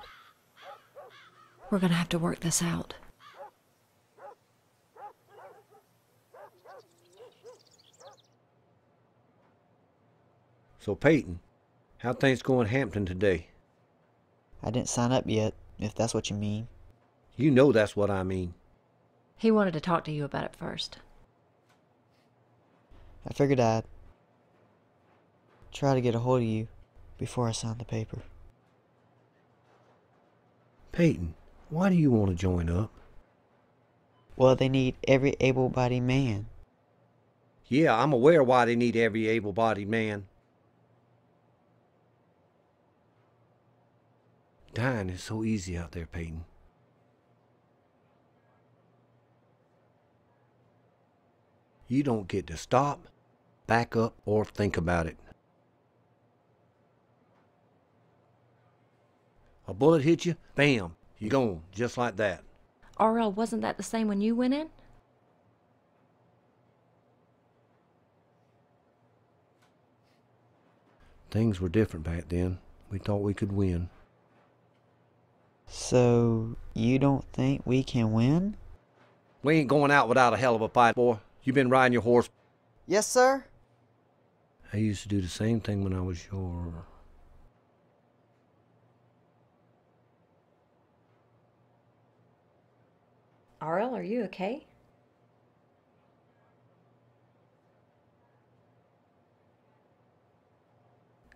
We're gonna have to work this out. So, Peyton, how things going Hampton today? I didn't sign up yet, if that's what you mean. You know that's what I mean. He wanted to talk to you about it first. I figured I'd try to get a hold of you before I signed the paper. Peyton, why do you want to join up? Well, they need every able bodied man. Yeah, I'm aware why they need every able bodied man. Dying is so easy out there, Peyton. You don't get to stop, back up, or think about it. A bullet hit you, bam, you gone, just like that. RL, wasn't that the same when you went in? Things were different back then. We thought we could win. So, you don't think we can win? We ain't going out without a hell of a fight, boy. You been riding your horse. Yes, sir. I used to do the same thing when I was your. RL, are you okay?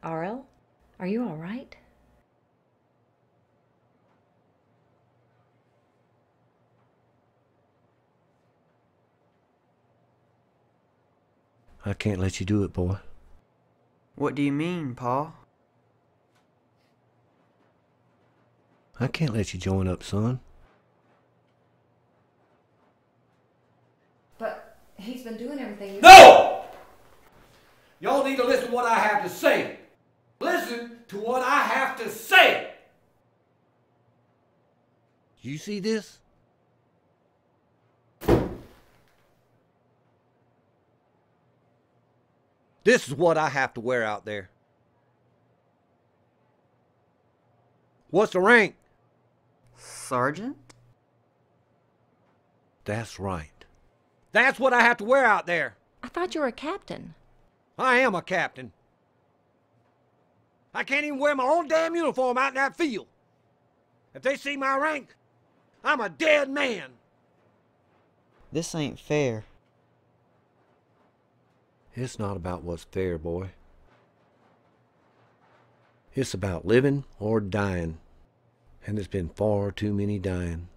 RL, are you all right? I can't let you do it, boy. What do you mean, Pa? I can't let you join up, son. But he's been doing everything No! Y'all need to listen to what I have to say. Listen to what I have to say. You see this? This is what I have to wear out there. What's the rank? Sergeant? That's right. That's what I have to wear out there. I thought you were a captain. I am a captain. I can't even wear my own damn uniform out in that field. If they see my rank, I'm a dead man. This ain't fair. It's not about what's fair, boy. It's about living or dying. And there's been far too many dying.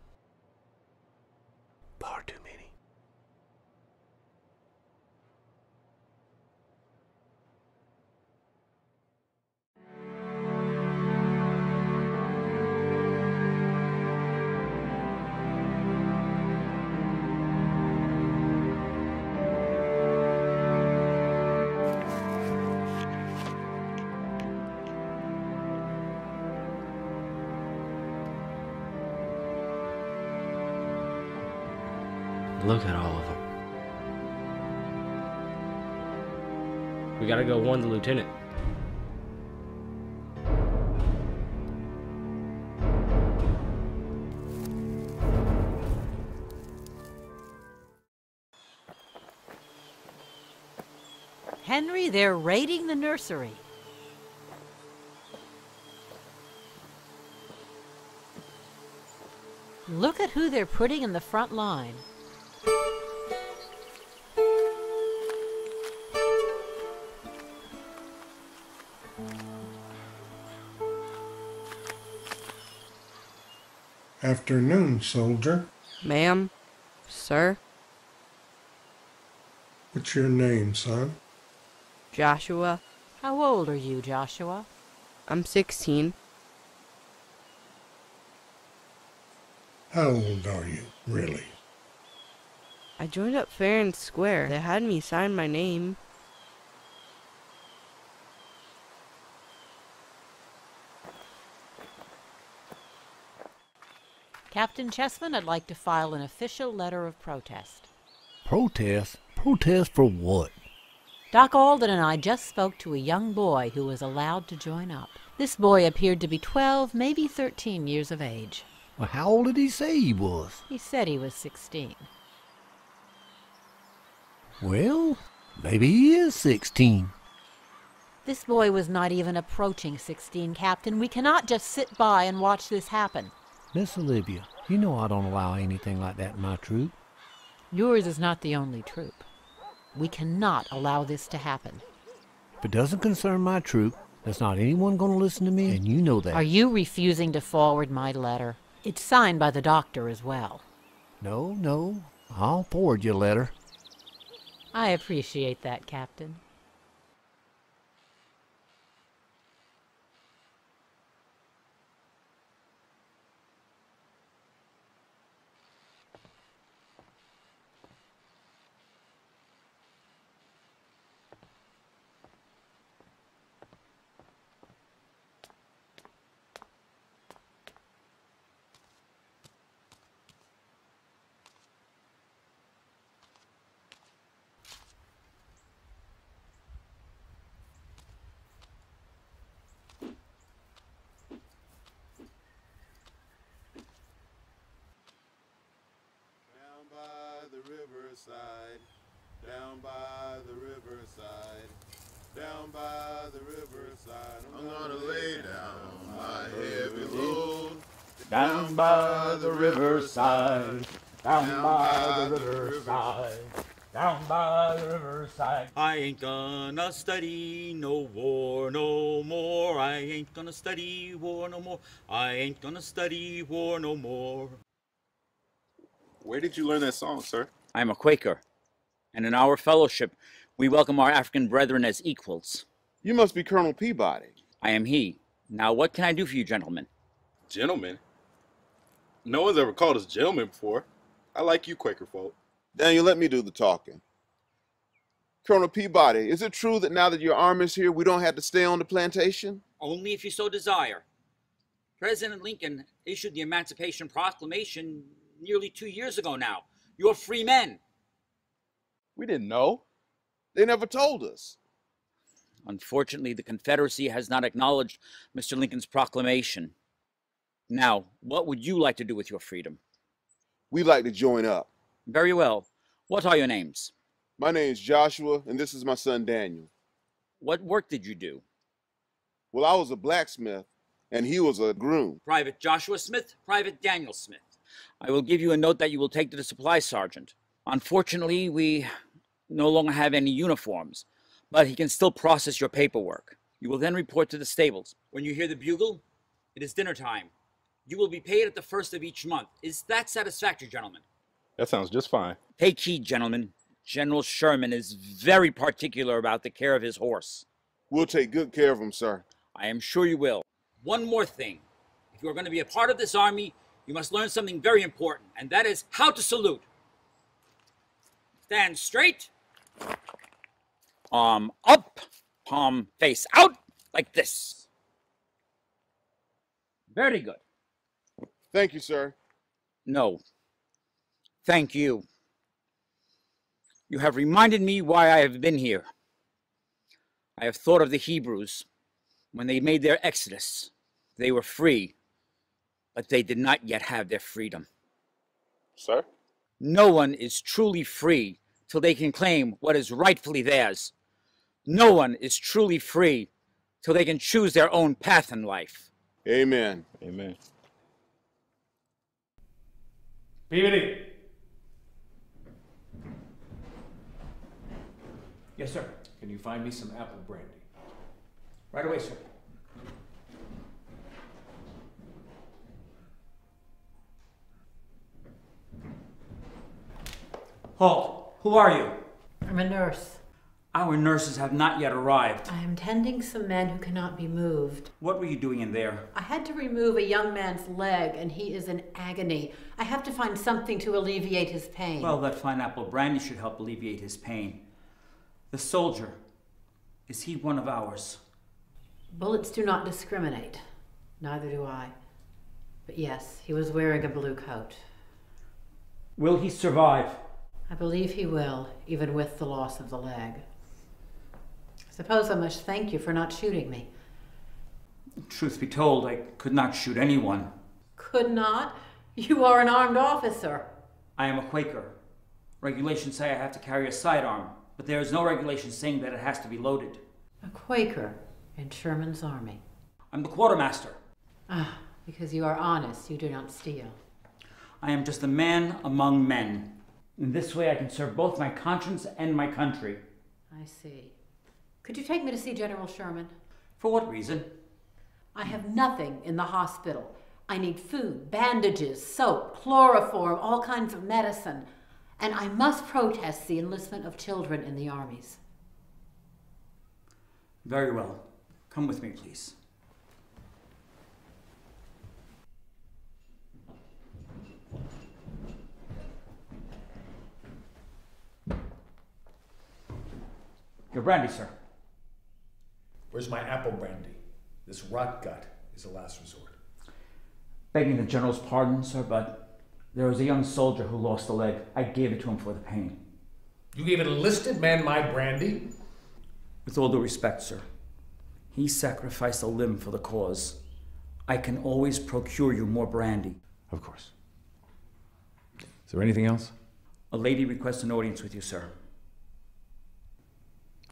Far too go warn the lieutenant. Henry, they're raiding the nursery. Look at who they're putting in the front line. Afternoon, soldier. Ma'am? Sir? What's your name, son? Joshua? How old are you, Joshua? I'm 16. How old are you, really? I joined up fair and square. They had me sign my name. Captain Chessman, I'd like to file an official letter of protest. Protest? Protest for what? Doc Alden and I just spoke to a young boy who was allowed to join up. This boy appeared to be 12, maybe 13 years of age. Well, how old did he say he was? He said he was 16. Well, maybe he is 16. This boy was not even approaching 16, Captain. We cannot just sit by and watch this happen. Miss Olivia, you know I don't allow anything like that in my troop. Yours is not the only troop. We cannot allow this to happen. If it doesn't concern my troop, there's not anyone going to listen to me, and you know that. Are you refusing to forward my letter? It's signed by the doctor as well. No, no. I'll forward your letter. I appreciate that, Captain. Riverside, down by the riverside, down by the riverside. I'm gonna lay down my heavy load. Down by the riverside, down by the riverside, down by the riverside. I ain't gonna study no war no more. I ain't gonna study war no more. I ain't gonna study war no more. Where did you learn that song, sir? I am a Quaker, and in our fellowship, we welcome our African brethren as equals. You must be Colonel Peabody. I am he. Now, what can I do for you, gentlemen? Gentlemen? No one's ever called us gentlemen before. I like you, Quaker folk. Daniel, let me do the talking. Colonel Peabody, is it true that now that your army's here, we don't have to stay on the plantation? Only if you so desire. President Lincoln issued the Emancipation Proclamation nearly two years ago now. You're free men. We didn't know. They never told us. Unfortunately, the Confederacy has not acknowledged Mr. Lincoln's proclamation. Now, what would you like to do with your freedom? We'd like to join up. Very well. What are your names? My name is Joshua, and this is my son Daniel. What work did you do? Well, I was a blacksmith, and he was a groom. Private Joshua Smith, Private Daniel Smith. I will give you a note that you will take to the supply sergeant. Unfortunately, we no longer have any uniforms, but he can still process your paperwork. You will then report to the stables. When you hear the bugle, it is dinner time. You will be paid at the first of each month. Is that satisfactory, gentlemen? That sounds just fine. Take heed, gentlemen. General Sherman is very particular about the care of his horse. We'll take good care of him, sir. I am sure you will. One more thing. If you are going to be a part of this army, you must learn something very important, and that is how to salute. Stand straight, arm up, palm face out, like this. Very good. Thank you, sir. No. Thank you. You have reminded me why I have been here. I have thought of the Hebrews when they made their exodus. They were free, but they did not yet have their freedom. Sir? No one is truly free till they can claim what is rightfully theirs. No one is truly free till they can choose their own path in life. Amen. Amen. Peabody. Yes, sir. Can you find me some apple brandy? Right away, sir. Halt! Who are you? I'm a nurse. Our nurses have not yet arrived. I am tending some men who cannot be moved. What were you doing in there? I had to remove a young man's leg, and he is in agony. I have to find something to alleviate his pain. Well, that fine apple brandy should help alleviate his pain. The soldier, is he one of ours? Bullets do not discriminate. Neither do I. But yes, he was wearing a blue coat. Will he survive? I believe he will, even with the loss of the leg. Suppose I must thank you for not shooting me. Truth be told, I could not shoot anyone. Could not? You are an armed officer. I am a Quaker. Regulations say I have to carry a sidearm, but there is no regulation saying that it has to be loaded. A Quaker in Sherman's army. I'm the quartermaster. Ah, because you are honest, you do not steal. I am just a man among men. In this way, I can serve both my conscience and my country. I see. Could you take me to see General Sherman? For what reason? I have nothing in the hospital. I need food, bandages, soap, chloroform, all kinds of medicine. And I must protest the enlistment of children in the armies. Very well. Come with me, please. Your brandy, sir. Where's my apple brandy? This rot gut is a last resort. Begging the general's pardon, sir, but there was a young soldier who lost a leg. I gave it to him for the pain. You gave an enlisted man my brandy? With all due respect, sir, he sacrificed a limb for the cause. I can always procure you more brandy. Of course. Is there anything else? A lady requests an audience with you, sir.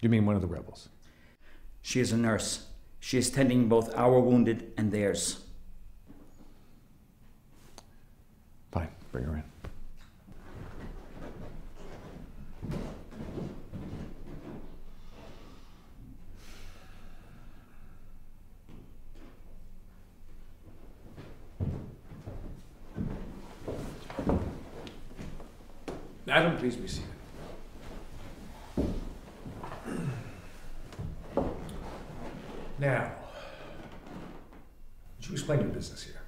You mean one of the rebels? She is a nurse. She is tending both our wounded and theirs. Fine, bring her in. Madam, please be seated. Now, would you explain your business here?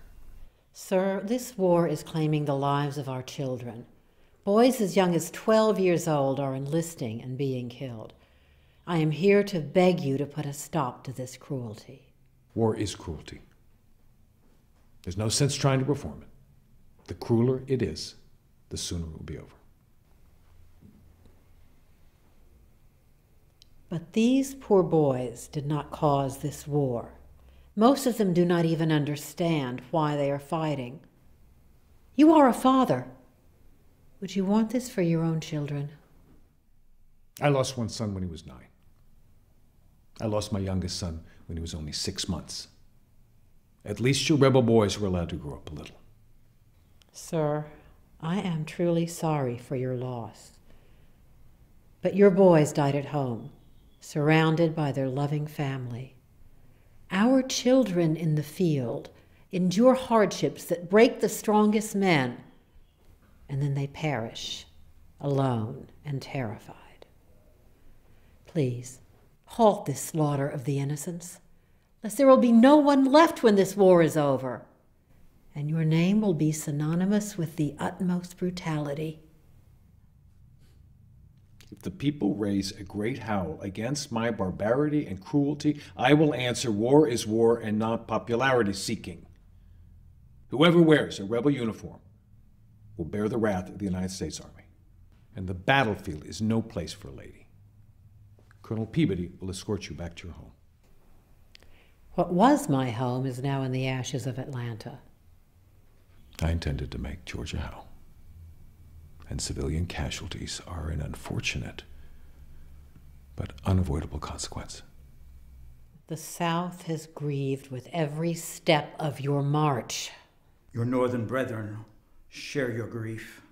Sir, this war is claiming the lives of our children. Boys as young as 12 years old are enlisting and being killed. I am here to beg you to put a stop to this cruelty. War is cruelty. There's no sense trying to reform it. The crueler it is, the sooner it will be over. But these poor boys did not cause this war. Most of them do not even understand why they are fighting. You are a father. Would you want this for your own children? I lost one son when he was nine. I lost my youngest son when he was only six months. At least your rebel boys were allowed to grow up a little. Sir, I am truly sorry for your loss. But your boys died at home, surrounded by their loving family. Our children in the field endure hardships that break the strongest men, and then they perish, alone and terrified. Please, halt this slaughter of the innocents, lest there will be no one left when this war is over, and your name will be synonymous with the utmost brutality. If the people raise a great howl against my barbarity and cruelty, I will answer war is war and not popularity seeking. Whoever wears a rebel uniform will bear the wrath of the United States Army. And the battlefield is no place for a lady. Colonel Peabody will escort you back to your home. What was my home is now in the ashes of Atlanta. I intended to make Georgia Howe and civilian casualties are an unfortunate but unavoidable consequence. The South has grieved with every step of your march. Your northern brethren share your grief.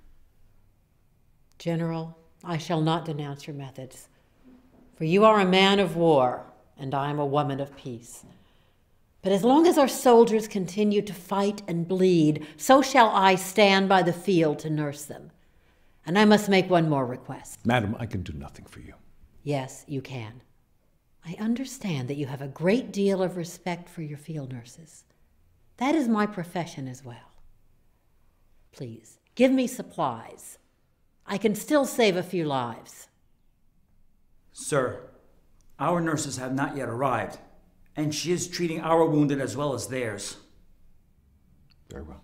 General, I shall not denounce your methods, for you are a man of war, and I am a woman of peace. But as long as our soldiers continue to fight and bleed, so shall I stand by the field to nurse them. And I must make one more request. Madam, I can do nothing for you. Yes, you can. I understand that you have a great deal of respect for your field nurses. That is my profession as well. Please, give me supplies. I can still save a few lives. Sir, our nurses have not yet arrived, and she is treating our wounded as well as theirs. Very well.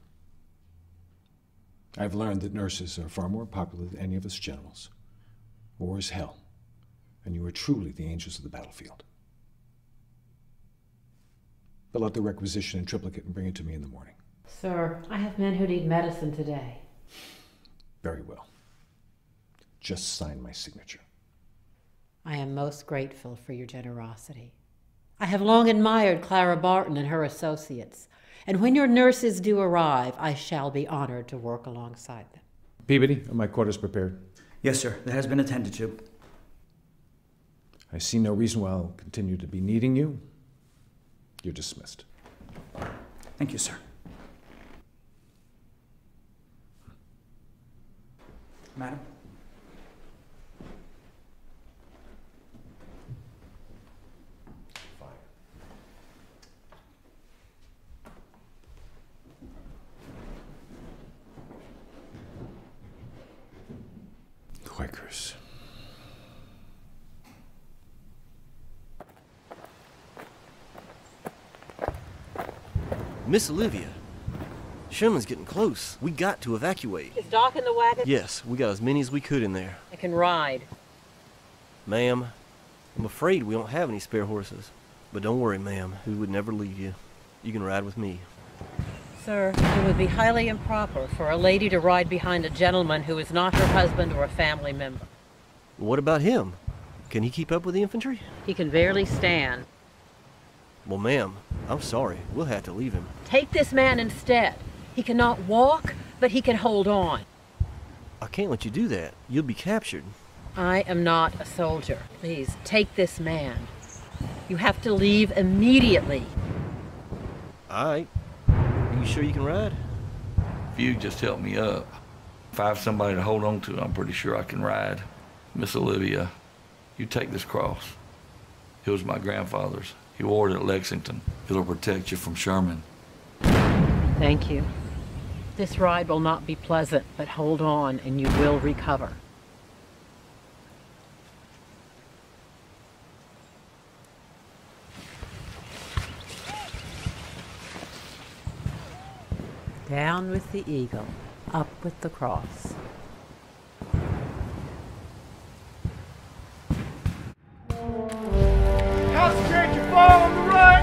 I've learned that nurses are far more popular than any of us generals. War is hell, and you are truly the angels of the battlefield. Fill out the requisition in triplicate and bring it to me in the morning. Sir, I have men who need medicine today. Very well. Just sign my signature. I am most grateful for your generosity. I have long admired Clara Barton and her associates, and when your nurses do arrive, I shall be honored to work alongside them. Peabody, are my quarters prepared? Yes, sir. That has been attended to. I see no reason why I'll continue to be needing you. You're dismissed. Thank you, sir. Madam? Miss Olivia, Sherman's getting close. We got to evacuate. Is Doc in the wagon? Yes, we got as many as we could in there. I can ride. Ma'am, I'm afraid we don't have any spare horses. But don't worry, ma'am. We would never leave you. You can ride with me. Sir, it would be highly improper for a lady to ride behind a gentleman who is not her husband or a family member. What about him? Can he keep up with the infantry? He can barely stand. Well, ma'am, I'm sorry. We'll have to leave him. Take this man instead. He cannot walk, but he can hold on. I can't let you do that. You'll be captured. I am not a soldier. Please, take this man. You have to leave immediately. All right. Are you sure you can ride? If you just help me up, if I have somebody to hold on to, I'm pretty sure I can ride. Miss Olivia, you take this cross. It was my grandfather's. He wore it at Lexington. It'll protect you from Sherman. Thank you. This ride will not be pleasant, but hold on and you will recover. Down with the eagle, up with the cross. Concentrate your fall on the right.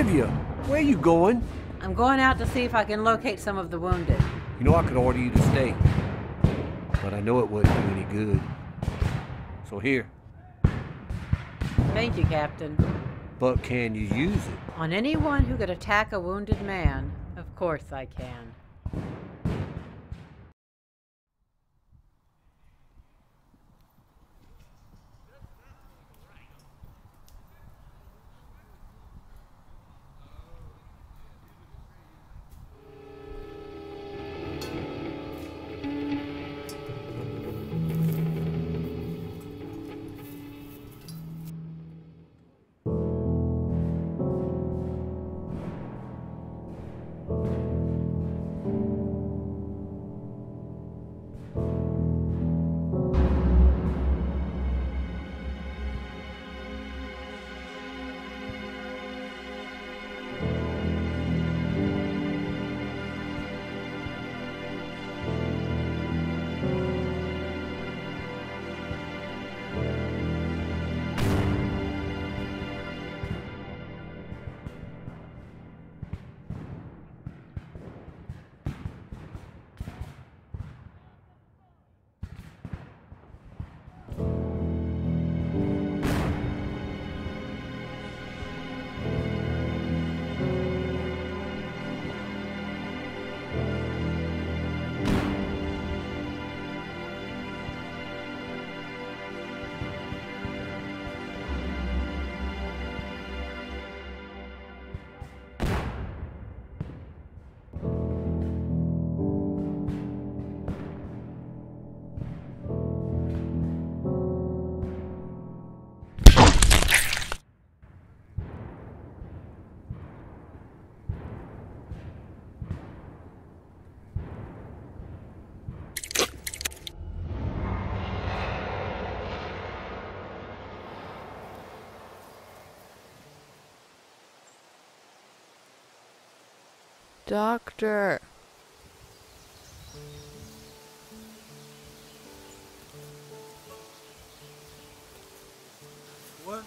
Olivia, where you going? I'm going out to see if I can locate some of the wounded. You know I could order you to stay, but I know it wouldn't do any good. So here, Thank you, Captain. but can you use it? On anyone who could attack a wounded man, of course I can. Doctor. What?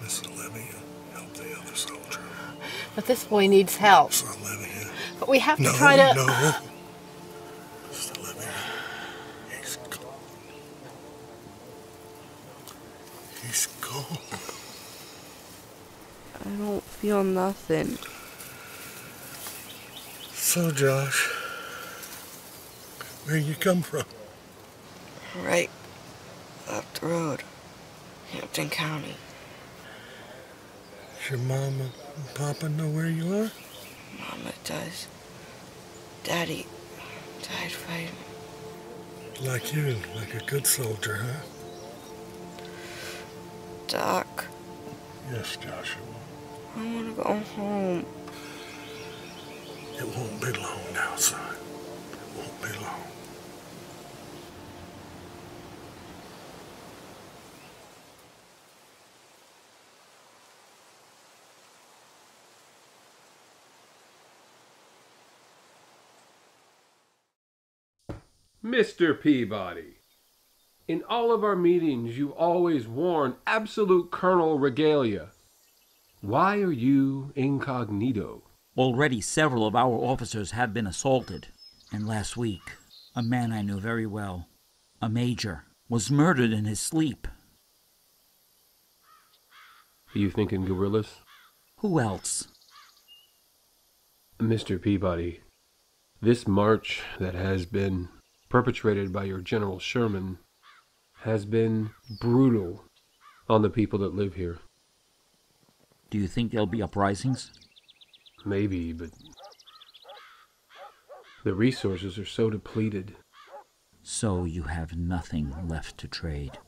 Miss Olivia, help the other soldier. But this boy needs help. Miss Olivia. But we have to no, try to. No, Miss Olivia. He's gone. He's gone. I don't feel nothing. So, Josh, where you come from? Right up the road. Hampton County. Does your mama and papa know where you are? Mama does. Daddy died fighting. Like you, like a good soldier, huh? Doc, Yes, Joshua. I want to go home. It won't be long now, son. It won't be long. Mr. Peabody, in all of our meetings, you always worn absolute colonel regalia. Why are you incognito? Already several of our officers have been assaulted, and last week, a man I knew very well, a major, was murdered in his sleep. Are you thinking guerrillas? Who else? Mr. Peabody, this march that has been perpetrated by your General Sherman has been brutal on the people that live here. Do you think there'll be uprisings? Maybe, but the resources are so depleted. So you have nothing left to trade.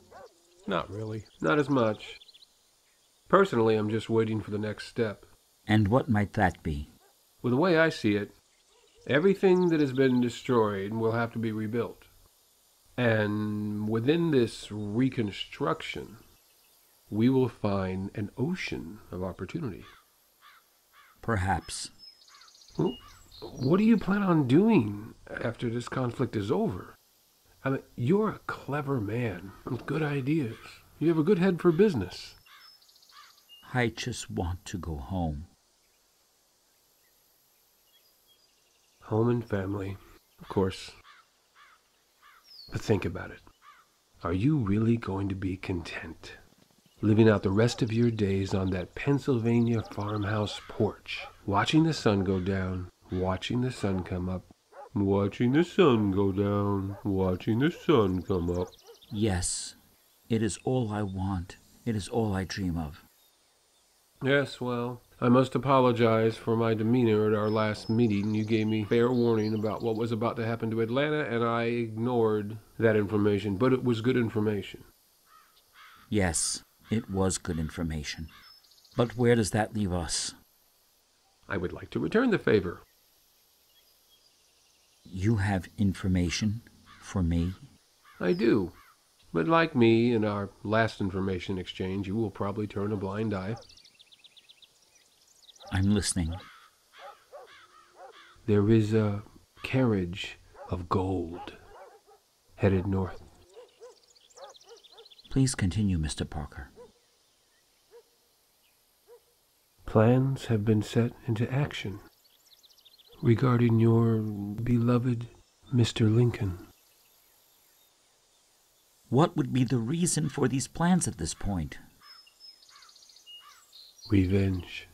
Not really. Not as much. Personally, I'm just waiting for the next step. And what might that be? With the way I see it, everything that has been destroyed will have to be rebuilt. And within this reconstruction, we will find an ocean of opportunity. Perhaps. Well, what do you plan on doing after this conflict is over? I mean, you're a clever man with good ideas. You have a good head for business. I just want to go home. Home and family, of course. But think about it. Are you really going to be content living out the rest of your days on that Pennsylvania farmhouse porch, watching the sun go down, watching the sun come up, watching the sun go down, watching the sun come up? Yes, it is all I want. It is all I dream of. Yes, well, I must apologize for my demeanor at our last meeting. You gave me fair warning about what was about to happen to Atlanta, and I ignored that information, but it was good information. Yes, it was good information. But where does that leave us? I would like to return the favor. You have information for me? I do. But like me in our last information exchange, you will probably turn a blind eye. I'm listening. There is a carriage of gold headed north. Please continue, Mr. Parker. Plans have been set into action regarding your beloved Mr. Lincoln. What would be the reason for these plans at this point? Revenge.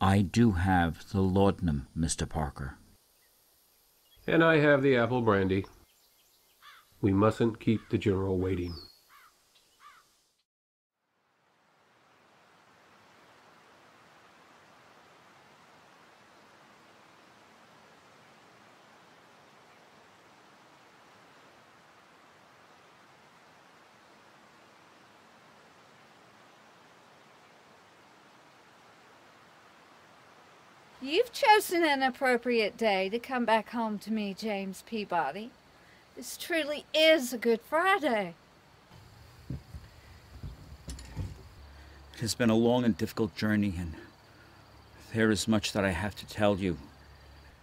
I do have the laudanum, Mr. Parker. And I have the apple brandy. We mustn't keep the general waiting. You've an inappropriate day to come back home to me, James Peabody. This truly is a Good Friday. It has been a long and difficult journey, and there is much that I have to tell you.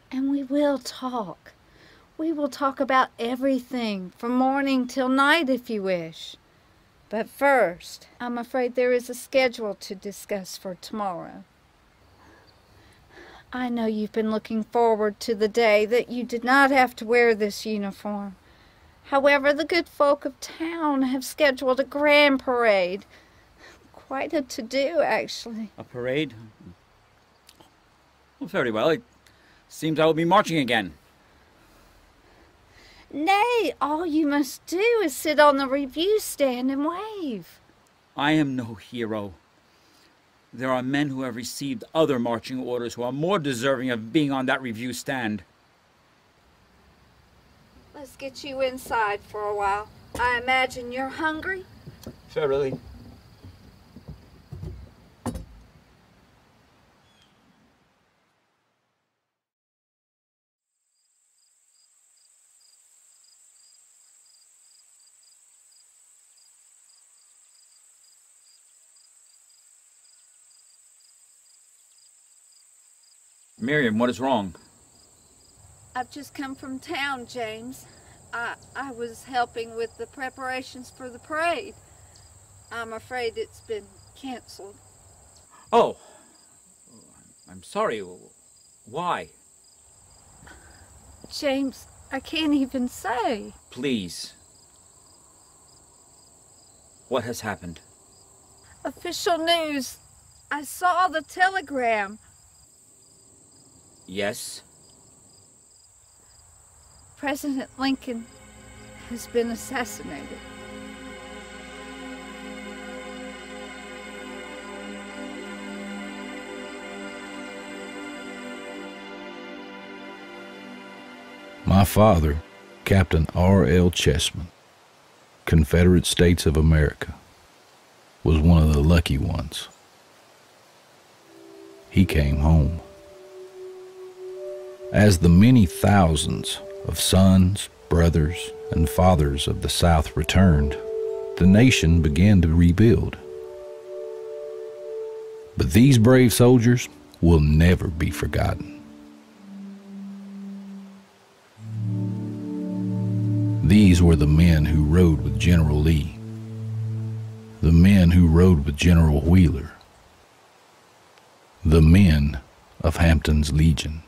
And we will talk. We will talk about everything, from morning till night if you wish. But first, I'm afraid there is a schedule to discuss for tomorrow. I know you've been looking forward to the day that you did not have to wear this uniform. However, the good folk of town have scheduled a grand parade. Quite a to-do, actually. A parade? Well, very well. It seems I will be marching again. Nay, all you must do is sit on the review stand and wave. I am no hero. There are men who have received other marching orders who are more deserving of being on that review stand. Let's get you inside for a while. I imagine you're hungry. Verily. Miriam, what is wrong? I've just come from town, James. I I was helping with the preparations for the parade. I'm afraid it's been canceled. Oh, I'm sorry. Why? James, I can't even say. Please. What has happened? Official news. I saw the telegram. Yes? President Lincoln has been assassinated. My father, Captain R.L. Chessman, Confederate States of America, was one of the lucky ones. He came home. As the many thousands of sons, brothers, and fathers of the South returned, the nation began to rebuild. But these brave soldiers will never be forgotten. These were the men who rode with General Lee, the men who rode with General Wheeler, the men of Hampton's Legion.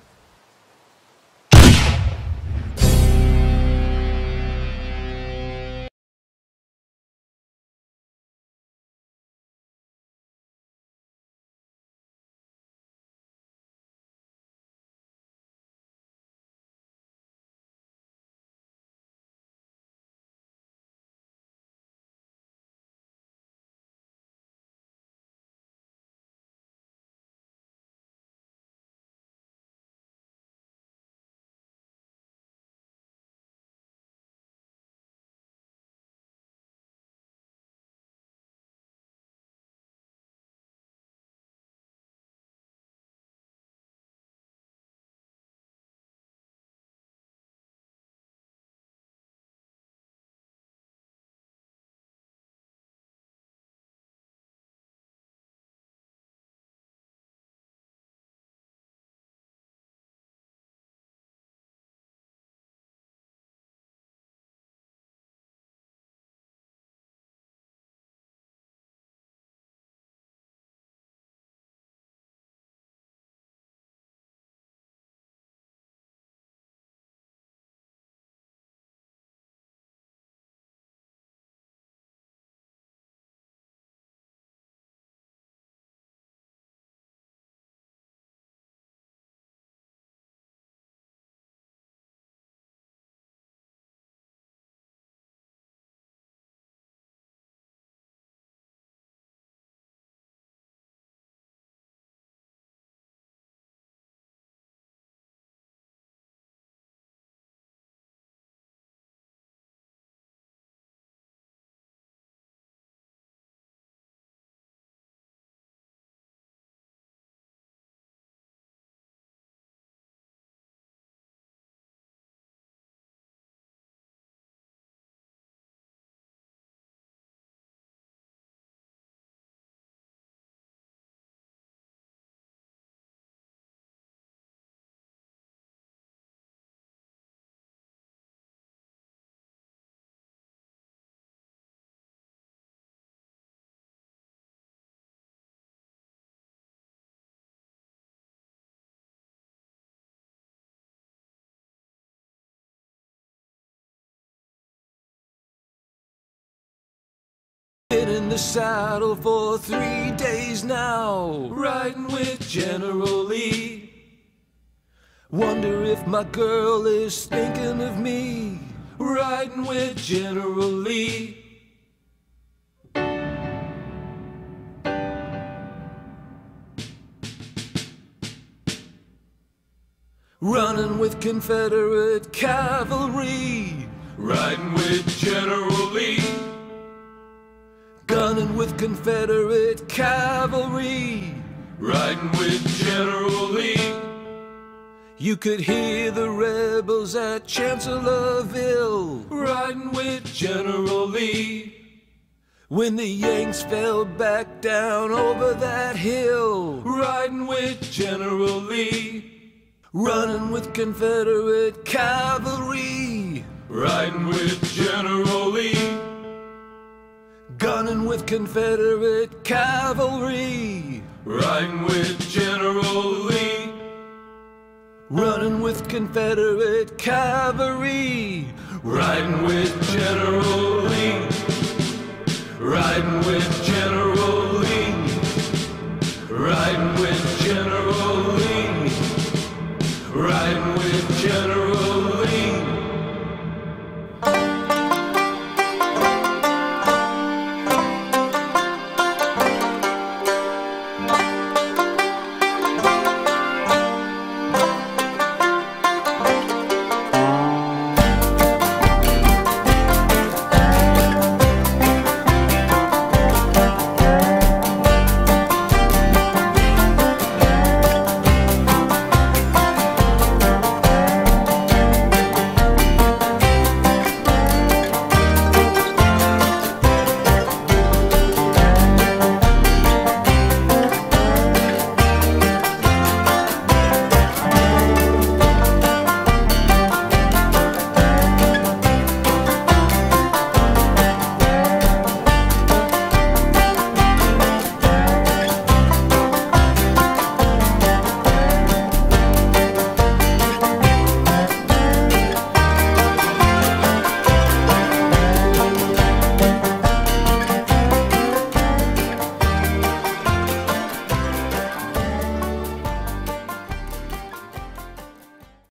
In the saddle for three days now, riding with General Lee. Wonder if my girl is thinking of me, riding with General Lee. Running with Confederate cavalry, riding with General Lee. Gunning with Confederate cavalry, riding with General Lee. You could hear the rebels at Chancellorsville, riding with General Lee. When the Yanks fell back down over that hill, riding with General Lee. Running with Confederate cavalry, riding with General Lee. Gunning with Confederate cavalry, riding with General Lee. Running with Confederate cavalry, riding with General Lee. Riding with General Lee. Riding with